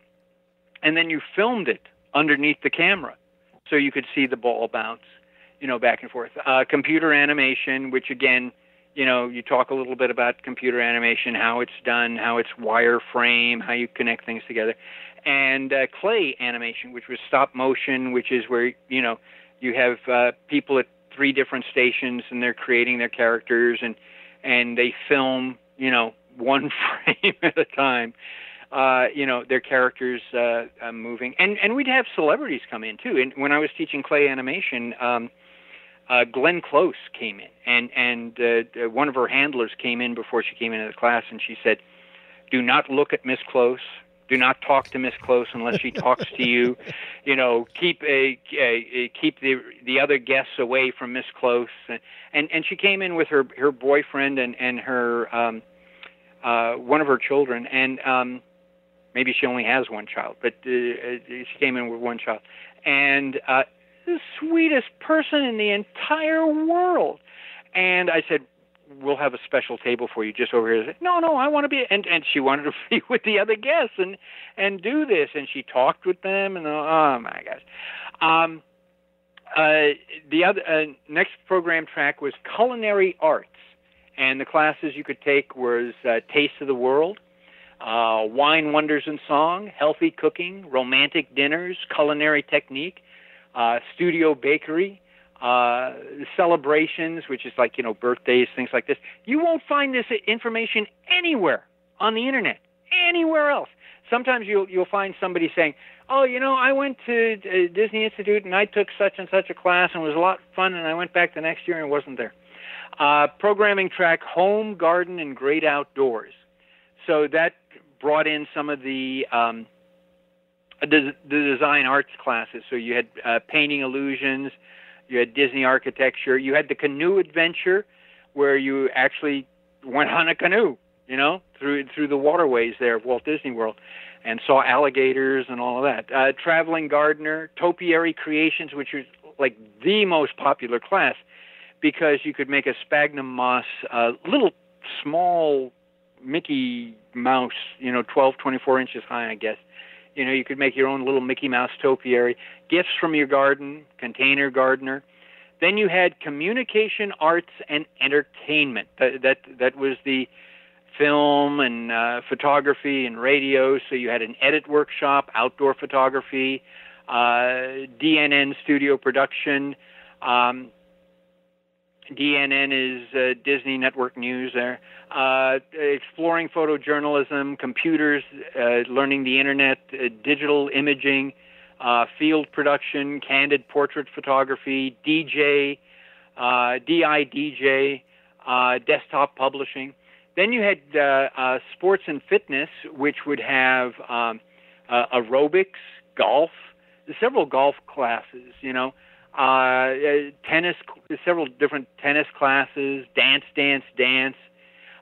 and then you filmed it underneath the camera so you could see the ball bounce, you know, back and forth. Uh, computer animation, which again, you know, you talk a little bit about computer animation, how it's done, how it's wireframe, how you connect things together, and uh, clay animation, which was stop motion, which is where you know you have uh, people at three different stations and they're creating their characters and and they film, you know, one frame at a time. Uh, you know their characters uh, uh, moving, and and we'd have celebrities come in too. And when I was teaching clay animation, um, uh, Glenn Close came in, and and uh, one of her handlers came in before she came into the class, and she said, "Do not look at Miss Close. Do not talk to Miss Close unless she talks to you. You know, keep a, a, a keep the the other guests away from Miss Close." And, and and she came in with her her boyfriend and and her um, uh, one of her children, and um, maybe she only has one child, but uh, uh, she came in with one child, and uh, the sweetest person in the entire world. And I said, we'll have a special table for you just over here. Said, no, no, I want to be. And and she wanted to be with the other guests and and do this. And she talked with them. And oh my gosh. Um, uh, the other uh, next program track was culinary arts, and the classes you could take was uh, Taste of the World, uh, Wine Wonders and Song, Healthy Cooking, Romantic Dinners, Culinary Technique, uh, Studio Bakery, uh, celebrations, which is like you know birthdays, things like this. You won't find this information anywhere on the internet, anywhere else. Sometimes you'll you'll find somebody saying, "Oh, you know, I went to uh, Disney Institute and I took such and such a class and it was a lot of fun, and I went back the next year and it wasn't there." Uh, programming track: home, garden, and great outdoors. So that brought in some of the um, the, the design arts classes. So you had uh, painting illusions, you had Disney architecture, you had the canoe adventure, where you actually went on a canoe, you know, through through the waterways there of Walt Disney World, and saw alligators and all of that. Uh, traveling gardener, topiary creations, which was like the most popular class, because you could make a sphagnum moss, uh, little small Mickey Mouse, you know, 12, 24 inches high, I guess. You know, you could make your own little Mickey Mouse topiary. Gifts from your garden, container gardener. Then you had communication, arts, and entertainment. That that, that was the film and uh, photography and radio. So you had an edit workshop, outdoor photography, uh, DNN studio production. Um, DNN is uh, Disney Network News there. Uh, exploring photojournalism, computers, uh, learning the internet, uh, digital imaging, uh, field production, candid portrait photography, DJ, uh, DIDJ, desktop publishing. Then you had sports and fitness, which would have um, aerobics, golf, several golf classes, you know uh, tennis, several different tennis classes, dance, dance, dance,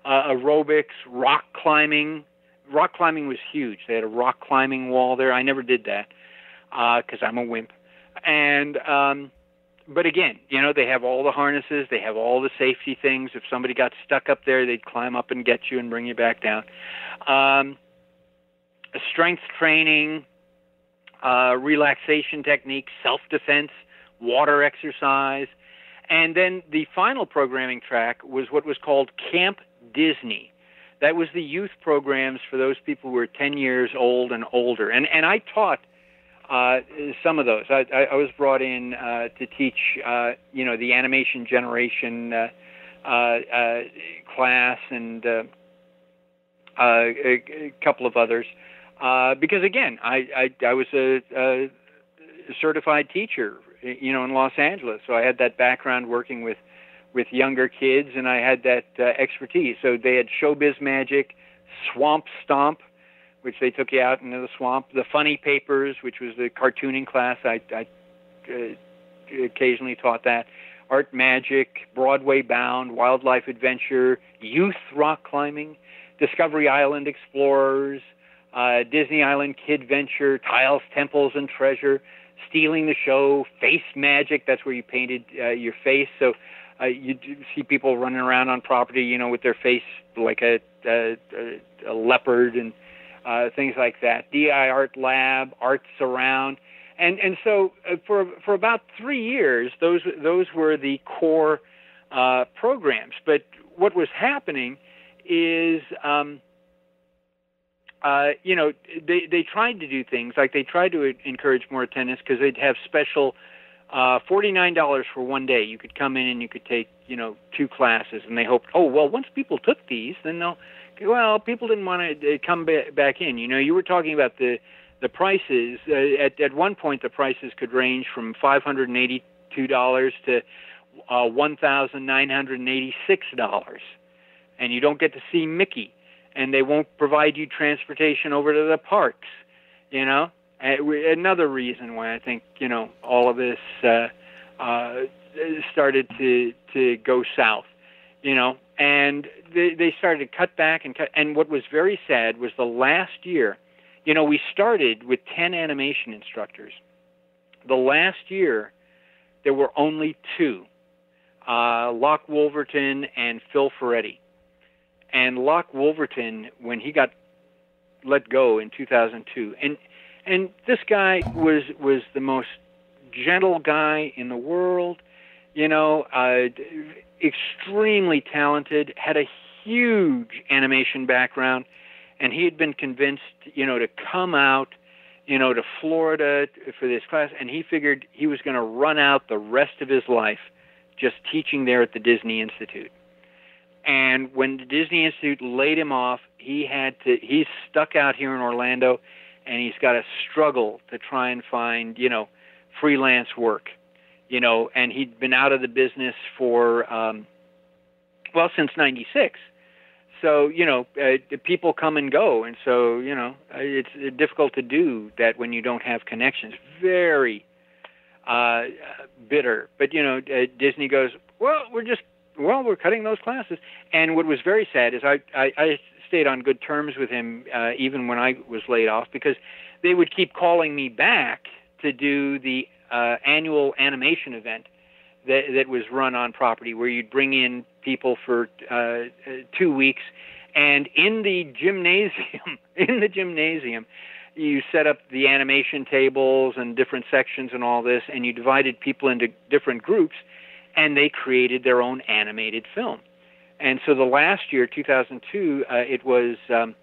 uh, aerobics, rock climbing. Rock climbing was huge. They had a rock climbing wall there. I never did that because uh, I'm a wimp. And um, but again, you know, they have all the harnesses, they have all the safety things. If somebody got stuck up there, they'd climb up and get you and bring you back down. Um, strength training, uh, relaxation techniques, self defense water exercise. And then the final programming track was what was called Camp Disney. That was the youth programs for those people who were 10 years old and older. And, and I taught uh, some of those. I, I, I was brought in uh, to teach, uh, you know, the animation generation uh, uh, uh, class and uh, uh, a, a couple of others. Uh, because again, I, I, I was a, a certified teacher you know, in Los Angeles. So I had that background working with with younger kids, and I had that uh, expertise. So they had Showbiz Magic, Swamp Stomp, which they took you out into the swamp. The Funny Papers, which was the cartooning class. I, I uh, occasionally taught that. Art Magic, Broadway Bound, Wildlife Adventure, Youth Rock Climbing, Discovery Island Explorers, uh, Disney Island Kid Venture, Tiles, Temples, and Treasure stealing the show, face magic. That's where you painted uh, your face. So uh, you see people running around on property, you know, with their face like a, a, a leopard and uh, things like that. DI Art Lab, Art Surround, and and so uh, for for about three years, those those were the core uh, programs. But what was happening is um, uh, you know, they they tried to do things like they tried to encourage more attendance because they'd have special uh, forty nine dollars for one day. You could come in and you could take you know two classes, and they hoped, oh well, once people took these, then they'll. Well, people didn't want to come back in. You know, you were talking about the the prices. Uh, at at one point, the prices could range from five hundred and eighty two dollars to uh, one thousand nine hundred and eighty six dollars, and you don't get to see Mickey and they won't provide you transportation over to the parks. You know, another reason why I think you know all of this uh, uh, started to to go south. You know, and they they started to cut back and cut. And what was very sad was the last year. You know, we started with ten animation instructors. The last year, there were only two. uh, Lock Wolverton and Phil Ferretti. And Locke Wolverton, when he got let go in 2002, and and this guy was was the most gentle guy in the world, you know, uh, extremely talented, had a huge animation background, and he had been convinced, you know, to come out, you know, to Florida for this class, and he figured he was going to run out the rest of his life just teaching there at the Disney Institute. And when the Disney Institute laid him off, he had to he's stuck out here in Orlando and he's got to struggle to try and find, you know, freelance work. You know, and he'd been out of the business for um well since 96. So, you know, uh, people come and go and so, you know, uh, it's uh, difficult to do that when you don't have connections. Very uh bitter. But, you know, uh, Disney goes, "Well, we're just well, we're cutting those classes." And what was very sad is I I, I stayed on good terms with him uh, even when I was laid off because they would keep calling me back to do the uh, annual animation event that that was run on property where you'd bring in people for uh, uh two weeks and in the gymnasium in the gymnasium you set up the animation tables and different sections and all this and you divided people into different groups and they created their own animated film. And so the last year 2002 uh, it was um,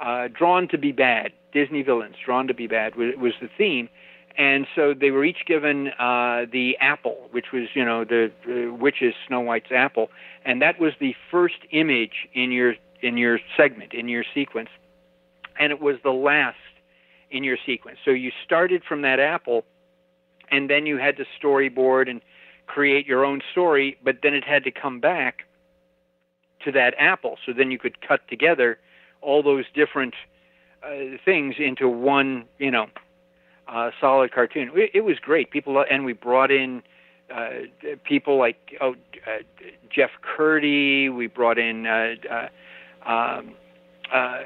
uh, drawn to be bad disney villains drawn to be bad was, was the theme. And so they were each given uh, the apple, which was you know the, the witch's Snow White's apple, and that was the first image in your in your segment in your sequence, and it was the last in your sequence. So you started from that apple, and then you had to storyboard and create your own story, but then it had to come back to that apple. So then you could cut together all those different uh, things into one, you know, uh, solid cartoon. It, it was great. People and we brought in uh, people like oh uh, Jeff Kurtti. We brought in uh, uh, um, uh,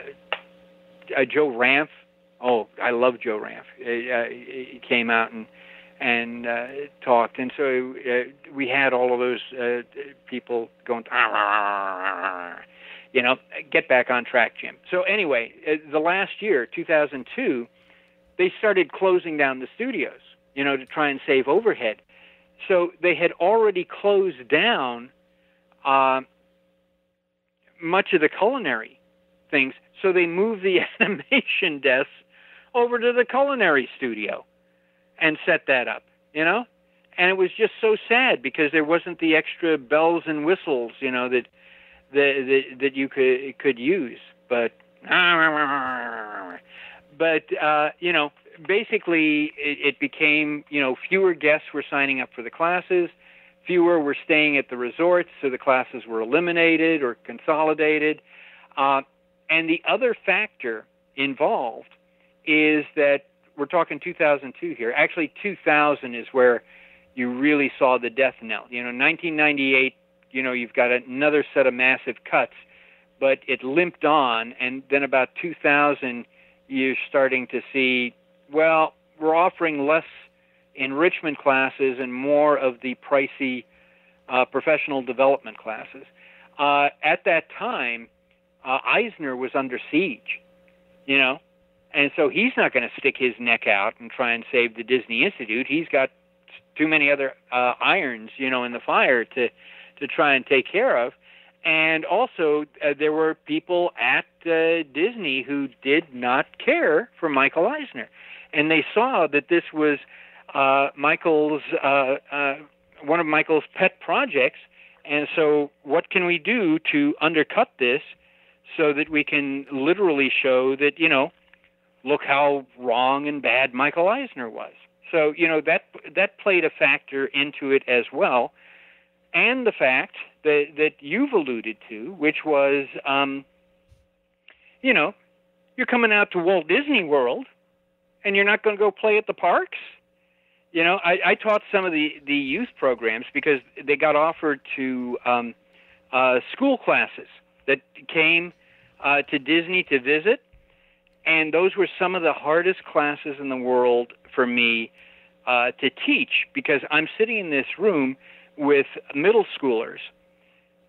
uh, Joe Ranft. Oh, I love Joe Ranft. Uh, he came out and and uh, talked, and so uh, we had all of those uh, people going. You know, get back on track, Jim. So anyway, uh, the last year, 2002 they started closing down the studios, you know, to try and save overhead. So they had already closed down uh, much of the culinary things. So they moved the animation desks over to the culinary studio and set that up, you know? And it was just so sad because there wasn't the extra bells and whistles, you know, that that that, that you could could use. But but uh, you know, basically, it, it became you know fewer guests were signing up for the classes, fewer were staying at the resorts, so the classes were eliminated or consolidated. Uh, and the other factor involved is that we're talking 2002 here. Actually, 2000 is where you really saw the death knell. You know, 1998, you know, you've got another set of massive cuts, but it limped on, and then about 2000 you're starting to see, well, we're offering less enrichment classes and more of the pricey uh, professional development classes. Uh, at that time, uh, Eisner was under siege, you know, and so he's not going to stick his neck out and try and save the Disney Institute. He's got too many other uh, irons, you know, in the fire to to try and take care of. And also uh, there were people at uh, Disney who did not care for Michael Eisner, and they saw that this was uh, Michael's uh, uh, one of Michael's pet projects, and so what can we do to undercut this so that we can literally show that you know, look how wrong and bad Michael Eisner was. So you know that that played a factor into it as well, and the fact that that you've alluded to, which was, um, you know, you're coming out to Walt Disney World, and you're not going to go play at the parks. You know, I, I taught some of the the youth programs because they got offered to um, uh, school classes that came uh, to Disney to visit, and those were some of the hardest classes in the world for me uh, to teach because I'm sitting in this room with middle schoolers,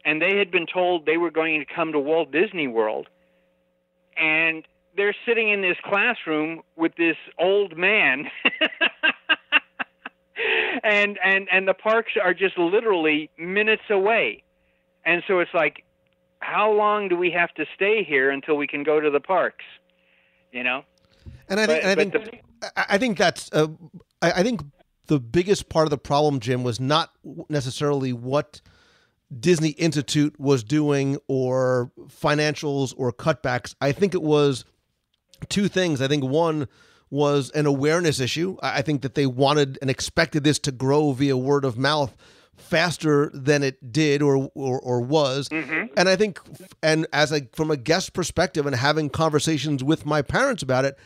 and they had been told they were going to come to Walt Disney World, and they're sitting in this classroom with this old man. and and and the parks are just literally minutes away. And so it's like how long do we have to stay here until we can go to the parks you know and i think But- and i think the- I think that's uh, I I think the biggest part of the problem, Jim, was not necessarily what Disney Institute was doing or financials or cutbacks. I think it was two things. I think one was an awareness issue. I think that they wanted and expected this to grow via word of mouth faster than it did or or, or was. Mm-hmm. And I think and as a from a guest perspective and having conversations with my parents about it,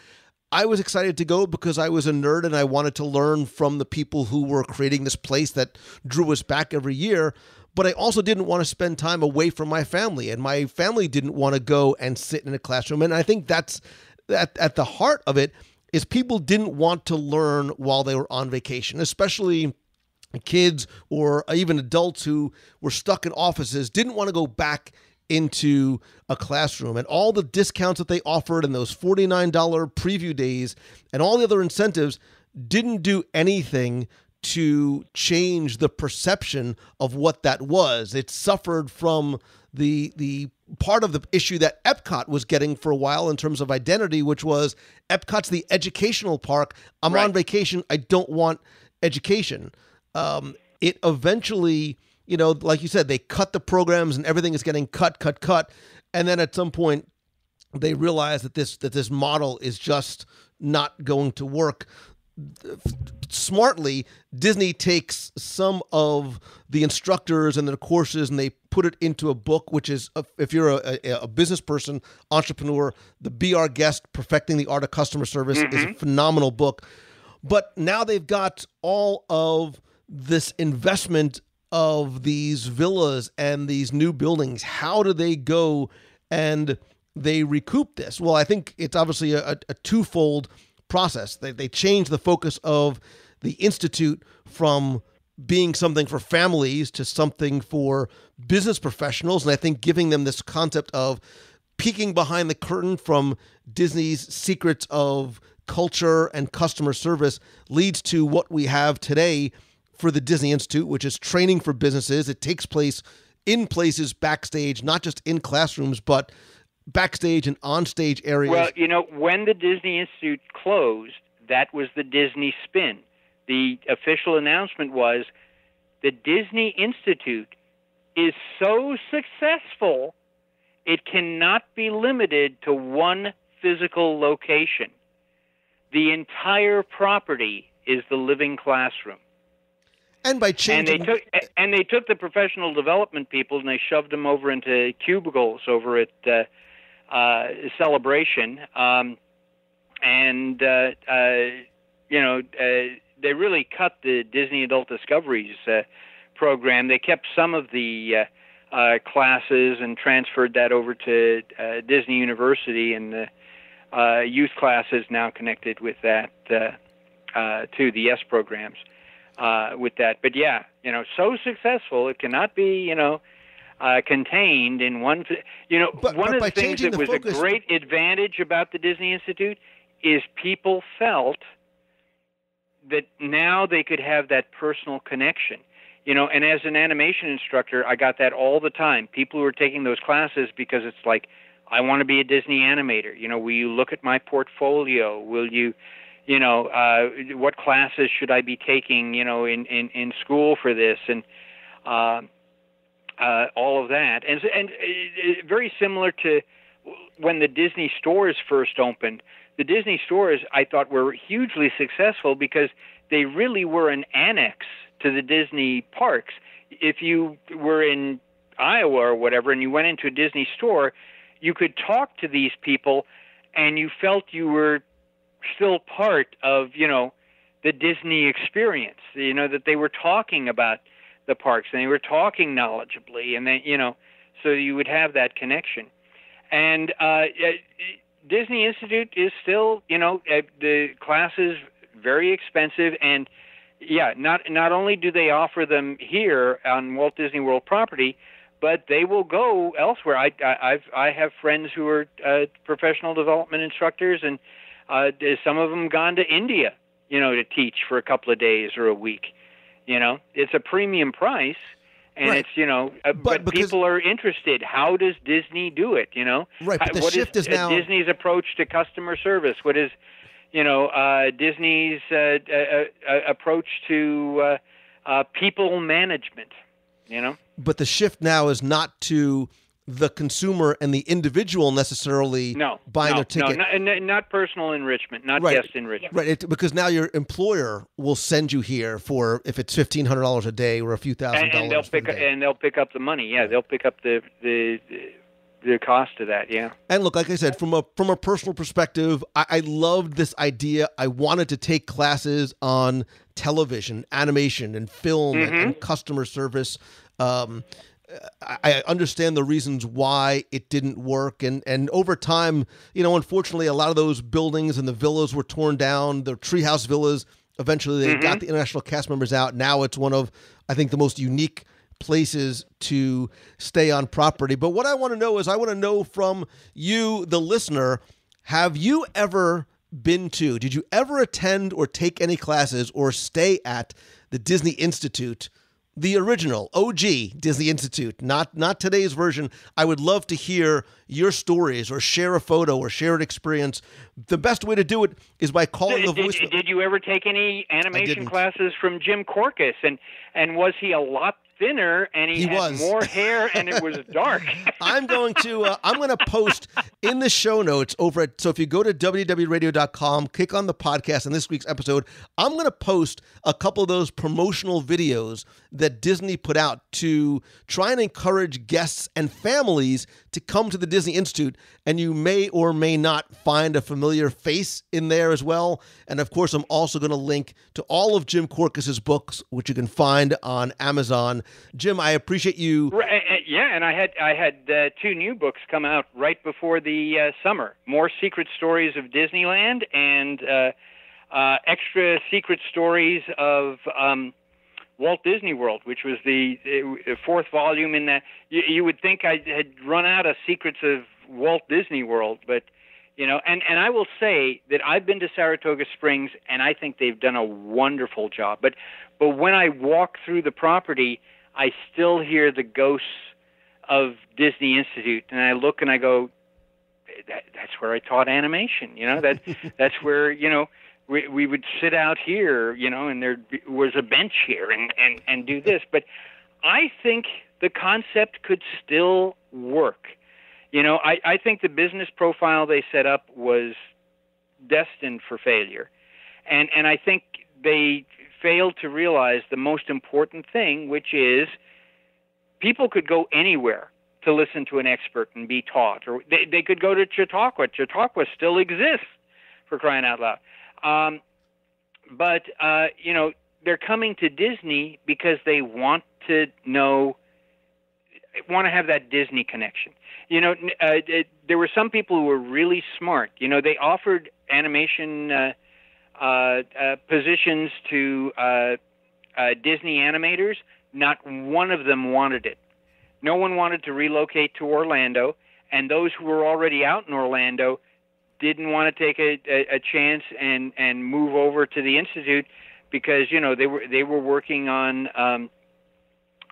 I was excited to go because I was a nerd and I wanted to learn from the people who were creating this place that drew us back every year. But I also didn't want to spend time away from my family, and my family didn't want to go and sit in a classroom. And I think that's at, at the heart of it is people didn't want to learn while they were on vacation, especially kids or even adults who were stuck in offices didn't want to go back into a classroom. And all the discounts that they offered and those $49 preview days and all the other incentives didn't do anything to change the perception of what that was. It suffered from the the part of the issue that Epcot was getting for a while in terms of identity which was Epcot's the educational park. I'm on vacation. I don't want education um, it eventually, you know, like you said, they cut the programs and everything is getting cut, cut, cut, and then at some point they realize that this that this model is just not going to work. Smartly, Disney takes some of the instructors and their courses and they put it into a book, which is, if you're a, a, a business person, entrepreneur, the Be Our Guest, Perfecting the Art of Customer Service is a phenomenal book. But now they've got all of this investment of these villas and these new buildings. How do they go and they recoup this? Well, I think it's obviously a, a twofold process. They, they change the focus of the institute from being something for families to something for business professionals. And I think giving them this concept of peeking behind the curtain from Disney's secrets of culture and customer service leads to what we have today for the Disney Institute, which is training for businesses. It takes place in places backstage, not just in classrooms, but backstage and onstage areas. Well, you know, when the Disney Institute closed, that was the Disney spin. The official announcement was the Disney Institute is so successful, it cannot be limited to one physical location. The entire property is the living classroom. And by And changing they took and they took the professional development people and they shoved them over into cubicles over at uh, uh, Celebration, um, and uh, uh, you know uh, they really cut the Disney Adult Discoveries uh, program. They kept some of the uh, uh, classes and transferred that over to uh, Disney University, and the uh, youth classes now connected with that uh, uh, to the S programs uh, with that. But yeah, you know, so successful it cannot be, you know, uh, contained in one. f- You know, But- one but of the things that the was focus- a great advantage about the Disney Institute is people felt that now they could have that personal connection. You know, and as an animation instructor, I got that all the time. People who are taking those classes because it's like, I want to be a Disney animator. You know, will you look at my portfolio? Will you, you know, uh, what classes should I be taking? You know, in in in school for this and. Uh, uh, all of that, and and uh, very similar to when the Disney stores first opened. The Disney stores I thought were hugely successful because they really were an annex to the Disney parks. If you were in Iowa or whatever and you went into a Disney store, you could talk to these people and you felt you were still part of, you know, the Disney experience. You know that they were talking about the parks and they were talking knowledgeably and then, you know, so you would have that connection. And uh, uh, Disney Institute is still, you know, uh, the classes very expensive, and yeah, not not only do they offer them here on Walt Disney World property, but they will go elsewhere. I, I I've I have friends who are uh, professional development instructors, and uh, some of them gone to India, you know, to teach for a couple of days or a week. You know, it's a premium price, and Right. it's you know, uh, But but, people are interested. How does Disney do it? You know, Right, but the what shift is uh, now- Disney's approach to customer service. What is you know uh, Disney's uh, uh, uh, approach to uh, uh, people management. You know. But the shift now is not to the consumer and the individual necessarily No, buying no, their ticket. No, not, not personal enrichment, not Right. guest enrichment. Right, it, because now your employer will send you here for if it's fifteen hundred dollars a day or a few thousand And, dollars. and they'll pick up, day. and they'll pick up the money. Yeah, they'll pick up the the the cost of that. Yeah. And look, like I said, from a from a personal perspective, I, I loved this idea. I wanted to take classes on television, animation, and film, and, and customer service. Um, I, understand the reasons why it didn't work, and and over time, you know, unfortunately, a lot of those buildings and the villas were torn down. The treehouse villas. Eventually, they got mm-hmm. the international cast members out. Now it's one of, I think, the most unique places to stay on property. But what I want to know is I want to know from you, the listener, have you ever been to, did you ever attend or take any classes or stay at the Disney Institute? The original OG Disney Institute, not not today's version. I would love to hear your stories or share a photo or share an experience. The best way to do it is by calling the voice. did, did you ever take any animation classes from Jim Korkis? And and was he a lot thinner and he, He had was. more hair and it was dark? I'm going to uh, I'm going to post in the show notes over at so if you go to wdwradio.com, click on the podcast in this week's episode, I'm going to post a couple of those promotional videos that Disney put out to try and encourage guests and families to come to the Disney Institute and you may or may not find a familiar face in there as well. And of course, I'm also going to link to all of Jim Korkis's books which you can find on Amazon. Jim, I appreciate you Right, yeah, and I had I had uh, two new books come out right before the uh, summer: more secret stories of Disneyland and uh, uh, extra secret stories of um, Walt Disney World, which was the fourth volume in that. You, you would think I had run out of secrets of Walt Disney World, but you know, and and I will say that I've been to Saratoga Springs, and I think they've done a wonderful job. But but when I walk through the property, I still hear the ghosts of Disney Institute, and I look and I go, that, that's where I taught animation. You know that that's where you know we we would sit out here, you know, and there was a bench here and and and do this. But I think the concept could still work. You know, I I think the business profile they set up was destined for failure, and and I think they failed to realize the most important thing, which is people could go anywhere to listen to an expert and be taught, or they, they could go to Chautauqua. Chautauqua still exists, for crying out loud. Um, but uh, you know, they're coming to Disney because they want to know, want to have that Disney connection. You know, uh, it, there were some people who were really smart. You know, they offered animation uh, positions to uh, uh, Disney animators. Not one of them wanted it. No one wanted to relocate to Orlando, and those who were already out in Orlando didn't want to take a, a, a chance and and move over to the institute because you know they were they were working on um,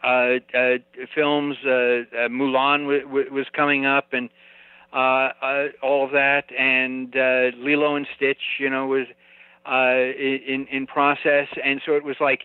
uh, uh, films. Uh, uh, Mulan w- w- was coming up, and uh, uh, all of that, and uh, Lilo and Stitch, you know, was uh, in in process, and so it was like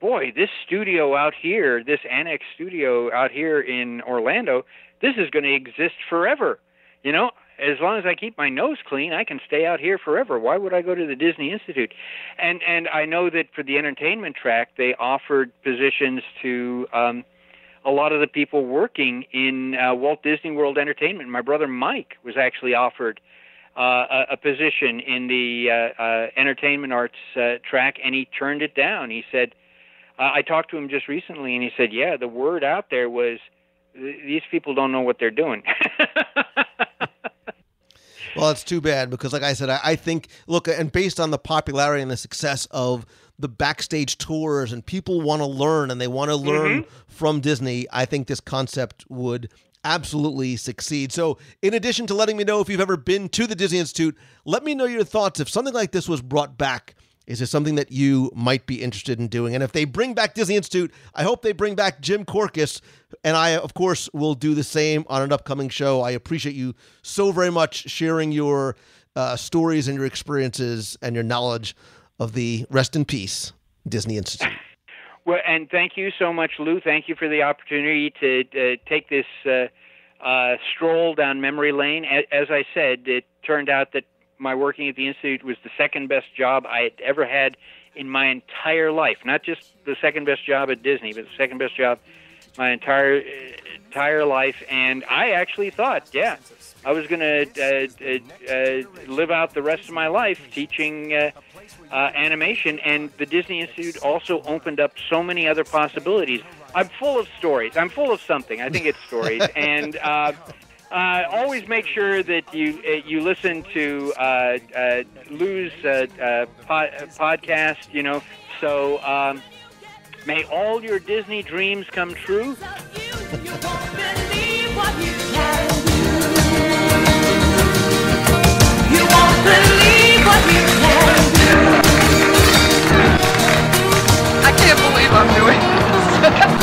boy, this studio out here, this annex studio out here in Orlando, this is going to exist forever. You know, as long as I keep my nose clean, I can stay out here forever. Why would I go to the Disney Institute? And and I know that for the entertainment track, they offered positions to um, a lot of the people working in uh, Walt Disney World Entertainment. My brother Mike was actually offered uh, a, a position in the uh, uh, entertainment arts uh, track, and he turned it down. He said, uh, I talked to him just recently, and he said, "Yeah, the word out there was these people don't know what they're doing." Well, it's too bad because, like I said, I, I think look, and based on the popularity and the success of the backstage tours and people want to learn and they want to learn Mhm. from Disney, I think this concept would absolutely succeed. So, in addition to letting me know if you've ever been to the Disney Institute, let me know your thoughts if something like this was brought back. Is this something that you might be interested in doing? And if they bring back Disney Institute, I hope they bring back Jim Korkis. And I, of course, will do the same on an upcoming show. I appreciate you so very much sharing your uh, stories and your experiences and your knowledge of the rest in peace Disney Institute. Well, and thank you so much, Lou. Thank you for the opportunity to uh, take this uh, uh, stroll down memory lane. As I said, it turned out that my working at the Institute was the second best job I had ever had in my entire life. Not just the second best job at Disney, but the second best job my entire entire life. And I actually thought, yeah, I was going to uh, uh, uh, live out the rest of my life teaching uh, uh, animation. And the Disney Institute also opened up so many other possibilities. I'm full of stories. I'm full of something. I think it's stories. and uh, uh, always make sure that you uh, you listen to uh, uh, Lou's uh, uh, pod, uh, podcast. You know, so um, may all your Disney dreams come true. You won't believe what you can do. I can't believe I'm doing this.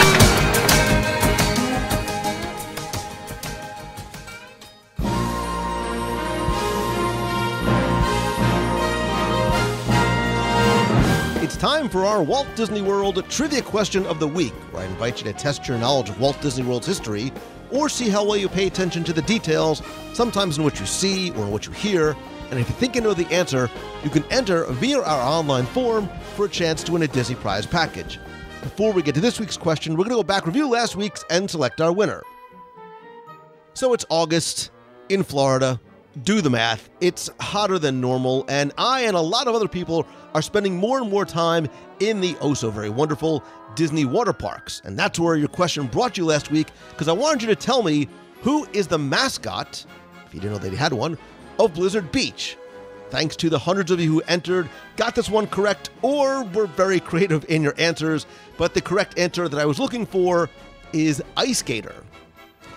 It's time for our Walt Disney World Trivia Question of the Week, where I invite you to test your knowledge of Walt Disney World's history or see how well you pay attention to the details, sometimes in what you see or what you hear. And if you think you know the answer, you can enter via our online form for a chance to win a Disney Prize package. Before we get to this week's question, we're going to go back, review last week's, and select our winner. So it's August in Florida. Do the math. It's hotter than normal, and I and a lot of other people are spending more and more time in the oh so very wonderful Disney water parks. And that's where your question brought you last week, because I wanted you to tell me who is the mascot, if you didn't know they had one, of Blizzard Beach. Thanks to the hundreds of you who entered, got this one correct, or were very creative in your answers. But the correct answer that I was looking for is Ice Gator.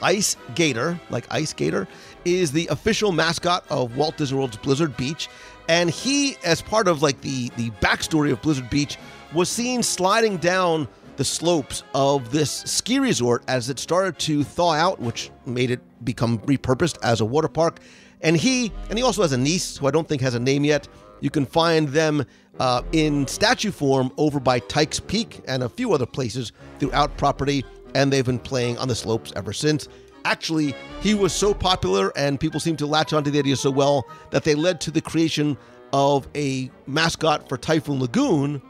Ice Gator, like Ice Gator, is the official mascot of Walt Disney World's Blizzard Beach. And he, as part of like the, the backstory of Blizzard Beach, was seen sliding down the slopes of this ski resort as it started to thaw out, which made it become repurposed as a water park. And he, and he also has a niece who I don't think has a name yet. You can find them uh, in statue form over by Tike's Peak and a few other places throughout property, and they've been playing on the slopes ever since. Actually, he was so popular and people seemed to latch onto the idea so well that they led to the creation of a mascot for Typhoon Lagoon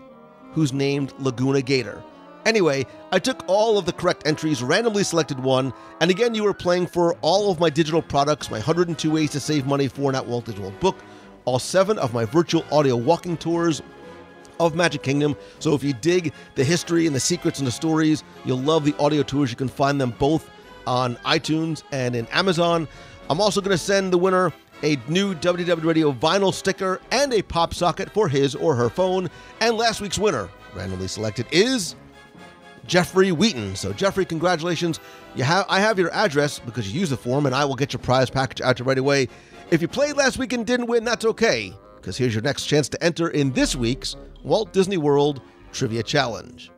who's named Laguna Gator. Anyway, I took all of the correct entries, randomly selected one, and again, you were playing for all of my digital products, my 102 Ways to Save Money for an At Walt Digital book, all seven of my virtual audio walking tours of Magic Kingdom. So if you dig the history and the secrets and the stories, you'll love the audio tours. You can find them both on iTunes and in Amazon. I'm also going to send the winner a new WDW Radio vinyl sticker and a pop socket for his or her phone. And last week's winner, randomly selected, is Jeffrey Wheaton. So Jeffrey, congratulations. You have I have your address because you used the form, and I will get your prize package out to right away. If you played last week and didn't win, that's okay, because here's your next chance to enter in this week's Walt Disney World Trivia Challenge.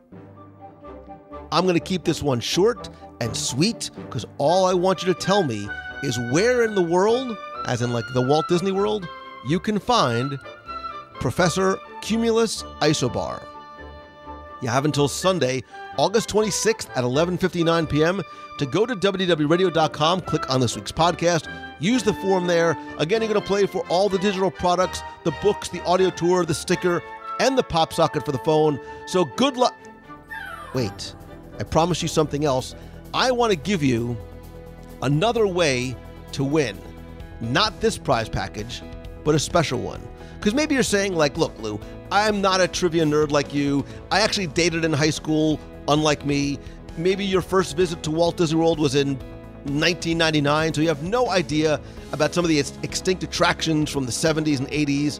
I'm going to keep this one short and sweet because all I want you to tell me is where in the world, as in like the Walt Disney World, you can find Professor Cumulus Isobar. You have until Sunday, August 26th at 11:59 p.m. to go to wdwradio.com, click on this week's podcast, use the form there. Again, you're going to play for all the digital products, the books, the audio tour, the sticker, and the pop socket for the phone. So good luck. Wait, I promise you something else. I want to give you another way to win. Not this prize package, but a special one. Because maybe you're saying, like, look, Lou, I'm not a trivia nerd like you. I actually dated in high school, unlike me. Maybe your first visit to Walt Disney World was in 1999, so you have no idea about some of the extinct attractions from the 70s and 80s.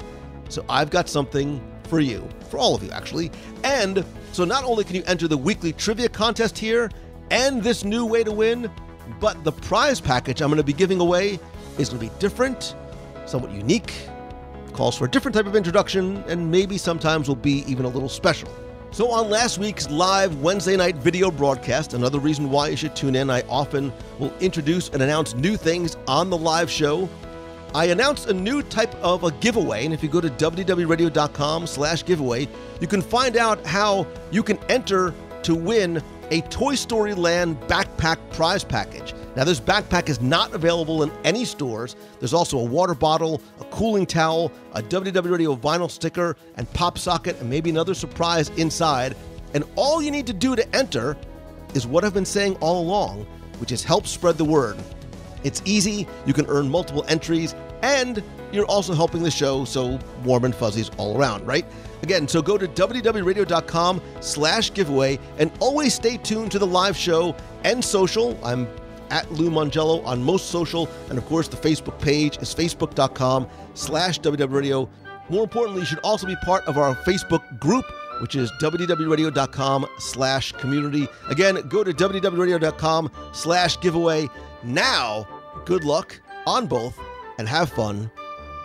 So I've got something for you, for all of you, actually. And so not only can you enter the weekly trivia contest here and this new way to win, but the prize package I'm going to be giving away is going to be different, somewhat unique, calls for a different type of introduction, and maybe sometimes will be even a little special. So, on last week's live Wednesday night video broadcast, another reason why you should tune in, I often will introduce and announce new things on the live show. I announced a new type of a giveaway, and if you go to wdwradio.com slash giveaway, you can find out how you can enter to win a Toy Story Land backpack prize package. Now, this backpack is not available in any stores. There's also a water bottle, a cooling towel, a WDW Radio vinyl sticker, and pop socket, and maybe another surprise inside. And all you need to do to enter is what I've been saying all along, which is help spread the word. It's easy, you can earn multiple entries, and you're also helping the show, so warm and fuzzies all around, right? Again, so go to wdwradio.com slash giveaway and always stay tuned to the live show and social. I'm at Lou Mongello on most social, and of course the Facebook page is facebook.com slash wdwradio. More importantly, you should also be part of our Facebook group, which is wdwradio.com slash community. Again, go to wdwradio.com slash giveaway. Now, good luck on both and have fun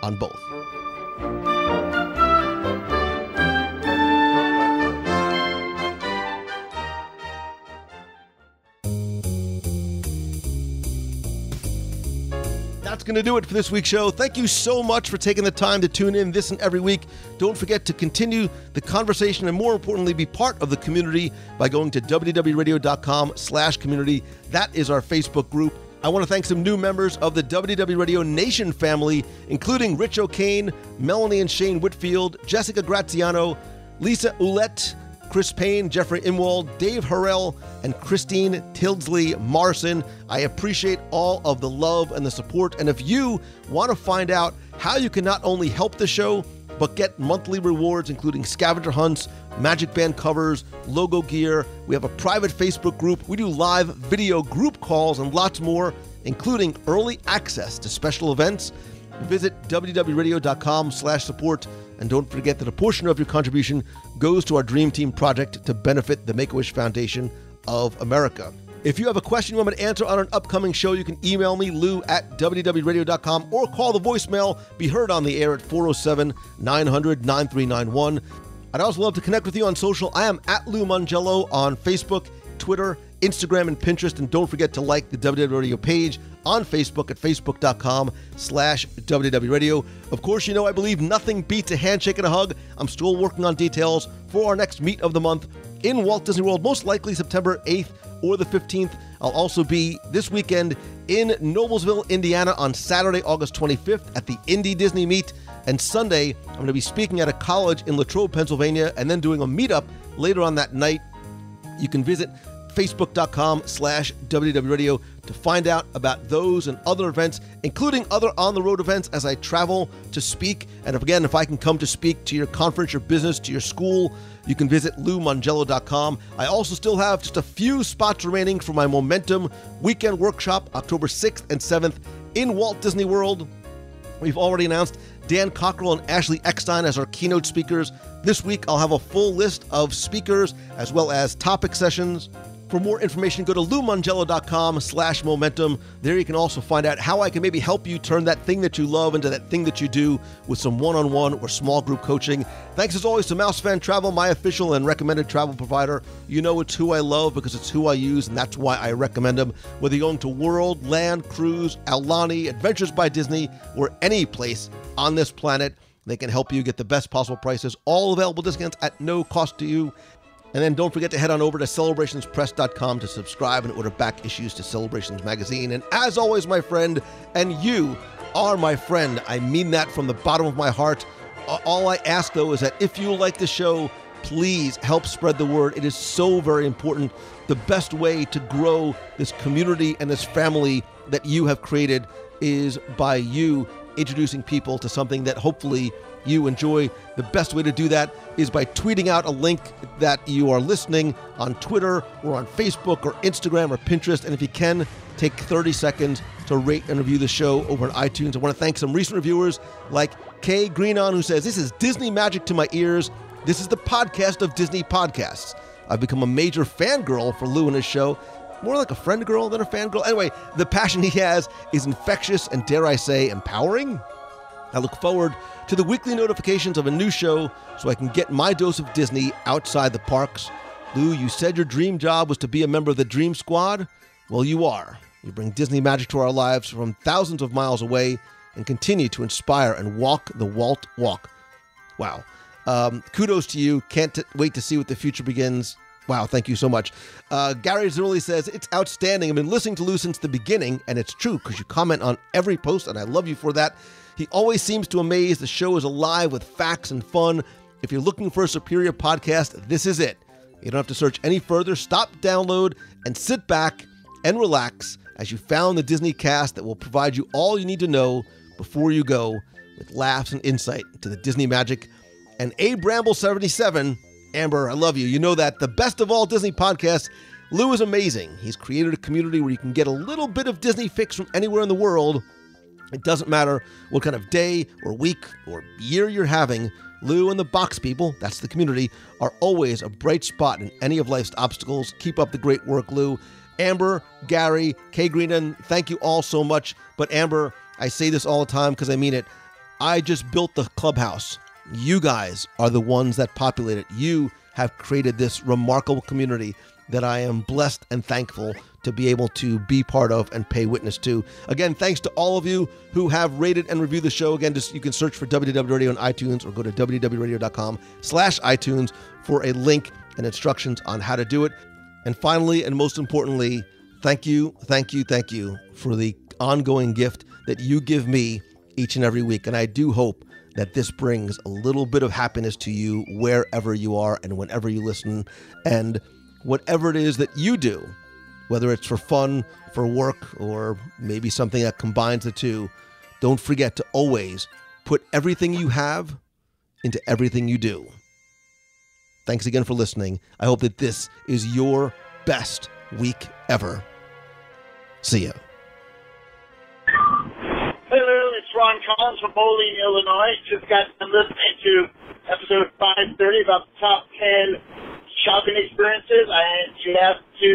on both. That's going to do it for this week's show. Thank you so much for taking the time to tune in this and every week. Don't forget to continue the conversation and more importantly, be part of the community by going to wdwradio.com slash community. That is our Facebook group. I want to thank some new members of the WDW Radio Nation family, including Rich O'Kane, Melanie and Shane Whitfield, Jessica Graziano, Lisa Oulette, Chris Payne, Jeffrey Imwald, Dave Harrell, and Christine Tildesley Morrison. I appreciate all of the love and the support. And if you want to find out how you can not only help the show, but get monthly rewards, including scavenger hunts, Magic Band covers, logo gear. We have a private Facebook group. We do live video group calls and lots more, including early access to special events. Visit wdwradio.com slash support and don't forget that a portion of your contribution goes to our Dream Team project to benefit the Make-A-Wish Foundation of America. If you have a question you want me to answer on an upcoming show, you can email me, lou at wdwradio.com, or call the voicemail, be heard on the air at 407 900 9391. I'd also love to connect with you on social. I am at Lou Mongello on Facebook, Twitter, Instagram, and Pinterest. And don't forget to like the WDW Radio page on Facebook at facebook.com slash Radio. Of course, you know I believe nothing beats a handshake and a hug. I'm still working on details for our next meet of the month in Walt Disney World, most likely September 8th or the 15th. I'll also be this weekend in Noblesville, Indiana on Saturday, August 25th at the Indy Disney Meet. And Sunday, I'm going to be speaking at a college in Latrobe, Pennsylvania, and then doing a meetup later on that night. You can visit facebook.com slash wdwradio to find out about those and other events, including other on-the-road events as I travel to speak. And again, if I can come to speak to your conference, your business, to your school, you can visit loumongello.com. I also still have just a few spots remaining for my Momentum Weekend Workshop, October 6th and 7th in Walt Disney World. We've already announced Dan Cockerell and Ashley Eckstein as our keynote speakers. This week, I'll have a full list of speakers as well as topic sessions. For more information, go to loumongello.com slash momentum. There you can also find out how I can maybe help you turn that thing that you love into that thing that you do with some one-on-one or small group coaching. Thanks as always to Mouse Fan Travel, my official and recommended travel provider. You know it's who I love because it's who I use, and that's why I recommend them. Whether you're going to World, Land, Cruise, Aulani, Adventures by Disney, or any place on this planet, they can help you get the best possible prices, all available discounts at no cost to you. And then don't forget to head on over to celebrationspress.com to subscribe and order back issues to Celebrations Magazine. And as always, my friend, and you are my friend, I mean that from the bottom of my heart. All I ask, though, is that if you like the show, please help spread the word. It is so very important. The best way to grow this community and this family that you have created is by you introducing people to something that hopefully you enjoy. The best way to do that is by tweeting out a link that you are listening on Twitter or on Facebook or Instagram or Pinterest. And if you can, take 30 seconds to rate and review the show over on iTunes. I want to thank some recent reviewers like Kay Greenon, who says, This is Disney magic to my ears. This is the podcast of Disney podcasts. I've become a major fangirl for Lou and his show. More like a friend girl than a fangirl. Anyway, the passion he has is infectious and, dare I say, empowering. I look forward to the weekly notifications of a new show so I can get my dose of Disney outside the parks. Lou, you said your dream job was to be a member of the Dream Squad. Well, you are. You bring Disney magic to our lives from thousands of miles away and continue to inspire and walk the Walt walk. Wow. Um, kudos to you. Can't t- wait to see what the future begins. Wow, thank you so much. Uh, Gary Zerli says, It's outstanding. I've been listening to Lou since the beginning, and it's true because you comment on every post, and I love you for that. He always seems to amaze. The show is alive with facts and fun. If you're looking for a superior podcast, this is it. You don't have to search any further. Stop, download, and sit back and relax as you found the Disney cast that will provide you all you need to know before you go with laughs and insight to the Disney magic. And Abe Bramble 77, Amber, I love you. You know that the best of all Disney podcasts, Lou is amazing. He's created a community where you can get a little bit of Disney fix from anywhere in the world. It doesn't matter what kind of day or week or year you're having. Lou and the box people, that's the community, are always a bright spot in any of life's obstacles. Keep up the great work, Lou. Amber, Gary, Kay Greenan, thank you all so much. But Amber, I say this all the time because I mean it. I just built the clubhouse. You guys are the ones that populate it. You have created this remarkable community that I am blessed and thankful to be able to be part of and pay witness to. Again, thanks to all of you who have rated and reviewed the show. Again, just you can search for WDW Radio on iTunes or go to wdwradio.com slash iTunes for a link and instructions on how to do it. And finally, and most importantly, thank you, thank you, thank you for the ongoing gift that you give me each and every week. And I do hope that this brings a little bit of happiness to you wherever you are and whenever you listen. And whatever it is that you do, whether it's for fun, for work, or maybe something that combines the two, don't forget to always put everything you have into everything you do. Thanks again for listening. I hope that this is your best week ever. See ya. Collins from Moline, Illinois. Just got done listening to episode 530 about the top 10 shopping experiences. And you asked to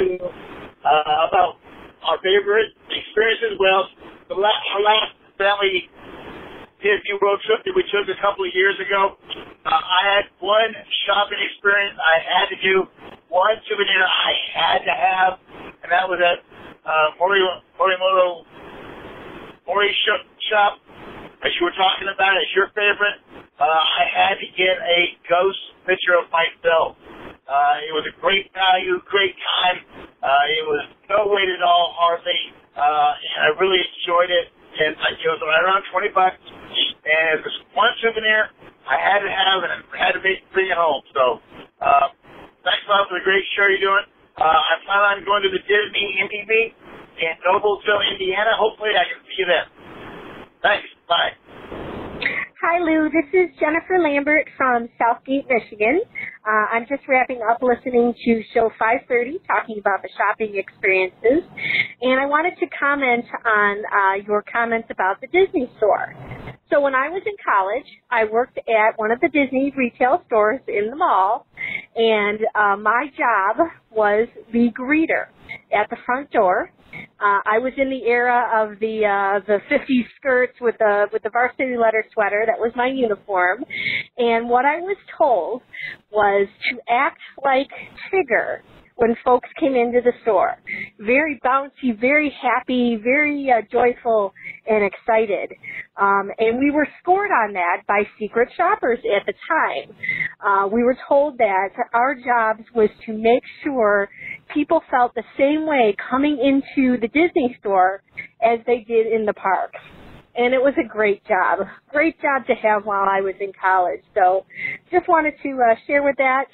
uh, about our favorite experiences. Well, the la- our last family Disney World trip that we took a couple of years ago, uh, I had one shopping experience I had to do, one souvenir I had to have, and that was at uh, Mori, Memento Mori sh- shop, as you were talking about, it's your favorite. Uh, I had to get a ghost picture of myself. Uh, it was a great value, great time. Uh, it was no wait at all, hardly. Uh, and I really enjoyed it. And uh, it was around 20 bucks. And it was one souvenir I had to have and I had to make, bring it home. So, uh, thanks a lot for the great show you're doing. Uh, I plan on going to the Disney MPB in Noblesville, Indiana. Hopefully I can see you there. Thanks. Bye. Hi, Lou. This is Jennifer Lambert from Southgate, Michigan. Uh, I'm just wrapping up listening to show 530, talking about the shopping experiences, and I wanted to comment on uh, your comments about the Disney store. So when I was in college, I worked at one of the Disney retail stores in the mall, and uh, my job was the greeter at the front door. Uh, I was in the era of the uh, the 50s skirts with the with the varsity letter sweater. That was my uniform, and what I was told was to act like Tigger when folks came into the store. Very bouncy, very happy, very uh, joyful and excited. Um, and we were scored on that by secret shoppers at the time. Uh, we were told that our jobs was to make sure people felt the same way coming into the Disney store as they did in the park and it was a great job. Great job to have while I was in college. So just wanted to uh, share with that.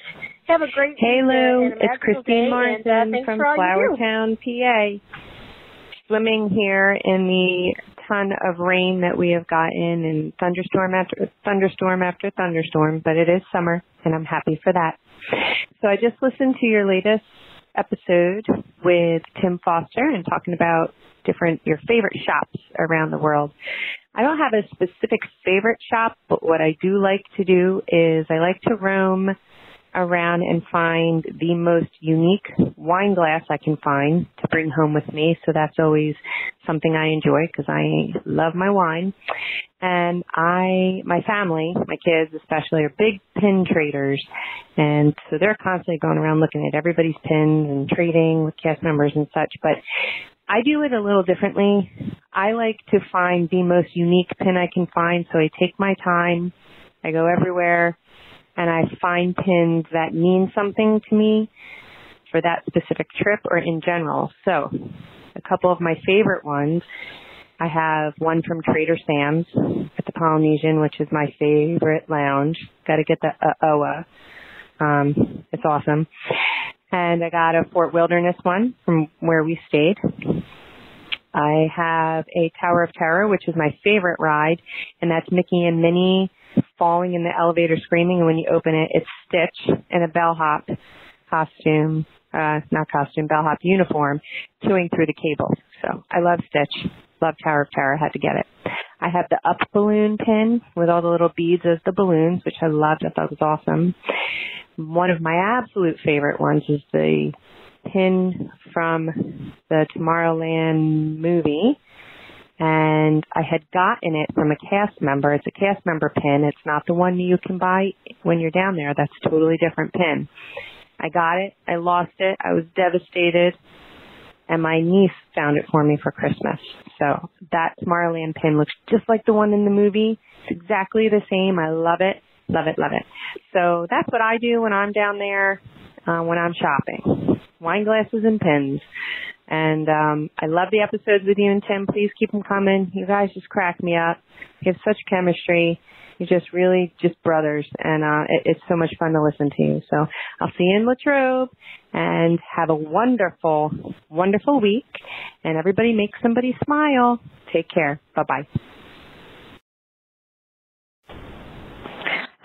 Have a great Hey Lou, it's Christine Martin Martin and, uh, from Flourtown, PA. Swimming here in the ton of rain that we have gotten and thunderstorm after thunderstorm after thunderstorm, but it is summer and I'm happy for that. So I just listened to your latest episode with Tim Foster and talking about different your favorite shops around the world. I don't have a specific favorite shop, but what I do like to do is I like to roam around and find the most unique wine glass I can find to bring home with me. So that's always something I enjoy because I love my wine. And I, my family, my kids especially are big pin traders. And so they're constantly going around looking at everybody's pins and trading with cast members and such. But I do it a little differently. I like to find the most unique pin I can find. So I take my time. I go everywhere and I find pins that mean something to me for that specific trip or in general. So, a couple of my favorite ones. I have one from Trader Sam's at the Polynesian, which is my favorite lounge. Got to get the uh, OA. Um, it's awesome. And I got a Fort Wilderness one from where we stayed. I have a Tower of Terror, which is my favorite ride, and that's Mickey and Minnie falling in the elevator screaming, and when you open it, it's Stitch in a bellhop costume, uh, not costume, bellhop uniform, chewing through the cables. So I love Stitch. Love Tower of Terror. Had to get it. I have the up balloon pin with all the little beads as the balloons, which I loved. I thought was awesome. One of my absolute favorite ones is the pin from the Tomorrowland movie and I had gotten it from a cast member. It's a cast member pin. It's not the one you can buy when you're down there. That's a totally different pin. I got it. I lost it. I was devastated. And my niece found it for me for Christmas. So that Tomorrowland pin looks just like the one in the movie. It's exactly the same. I love it. Love it. Love it. So that's what I do when I'm down there, uh, when I'm shopping. Wine glasses and pins. And um, I love the episodes with you and Tim. Please keep them coming. You guys just crack me up. You have such chemistry. You're just really just brothers, and uh, it, it's so much fun to listen to you. So I'll see you in Latrobe, and have a wonderful, wonderful week. And everybody make somebody smile. Take care. Bye bye.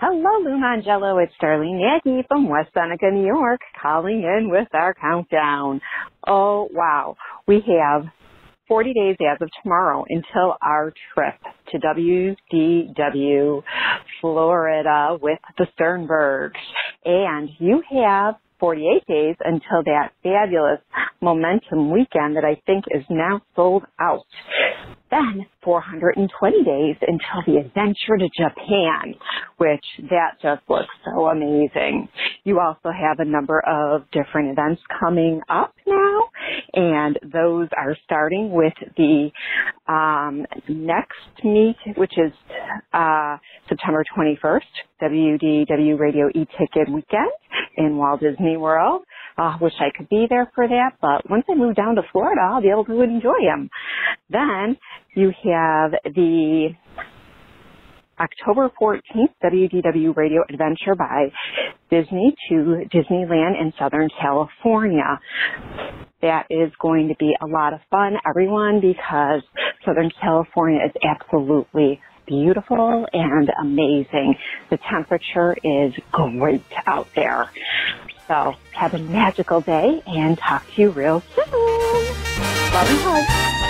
Hello, Lou Mongello. It's Darlene Yagi from West Seneca, New York, calling in with our countdown. Oh, wow. We have 40 days as of tomorrow until our trip to WDW Florida with the Sternbergs. And you have 48 days until that fabulous momentum weekend that I think is now sold out. Then 420 days until the adventure to Japan, which that just looks so amazing. You also have a number of different events coming up now, and those are starting with the um, next meet, which is uh, September 21st, WDW Radio e-ticket weekend in Walt Disney World. Uh, wish I could be there for that, but once I move down to Florida, I'll be able to enjoy them. Then you have the October 14th WDW Radio Adventure by Disney to Disneyland in Southern California. That is going to be a lot of fun, everyone, because Southern California is absolutely beautiful and amazing. The temperature is great out there. So have a magical day and talk to you real soon. Love and hugs.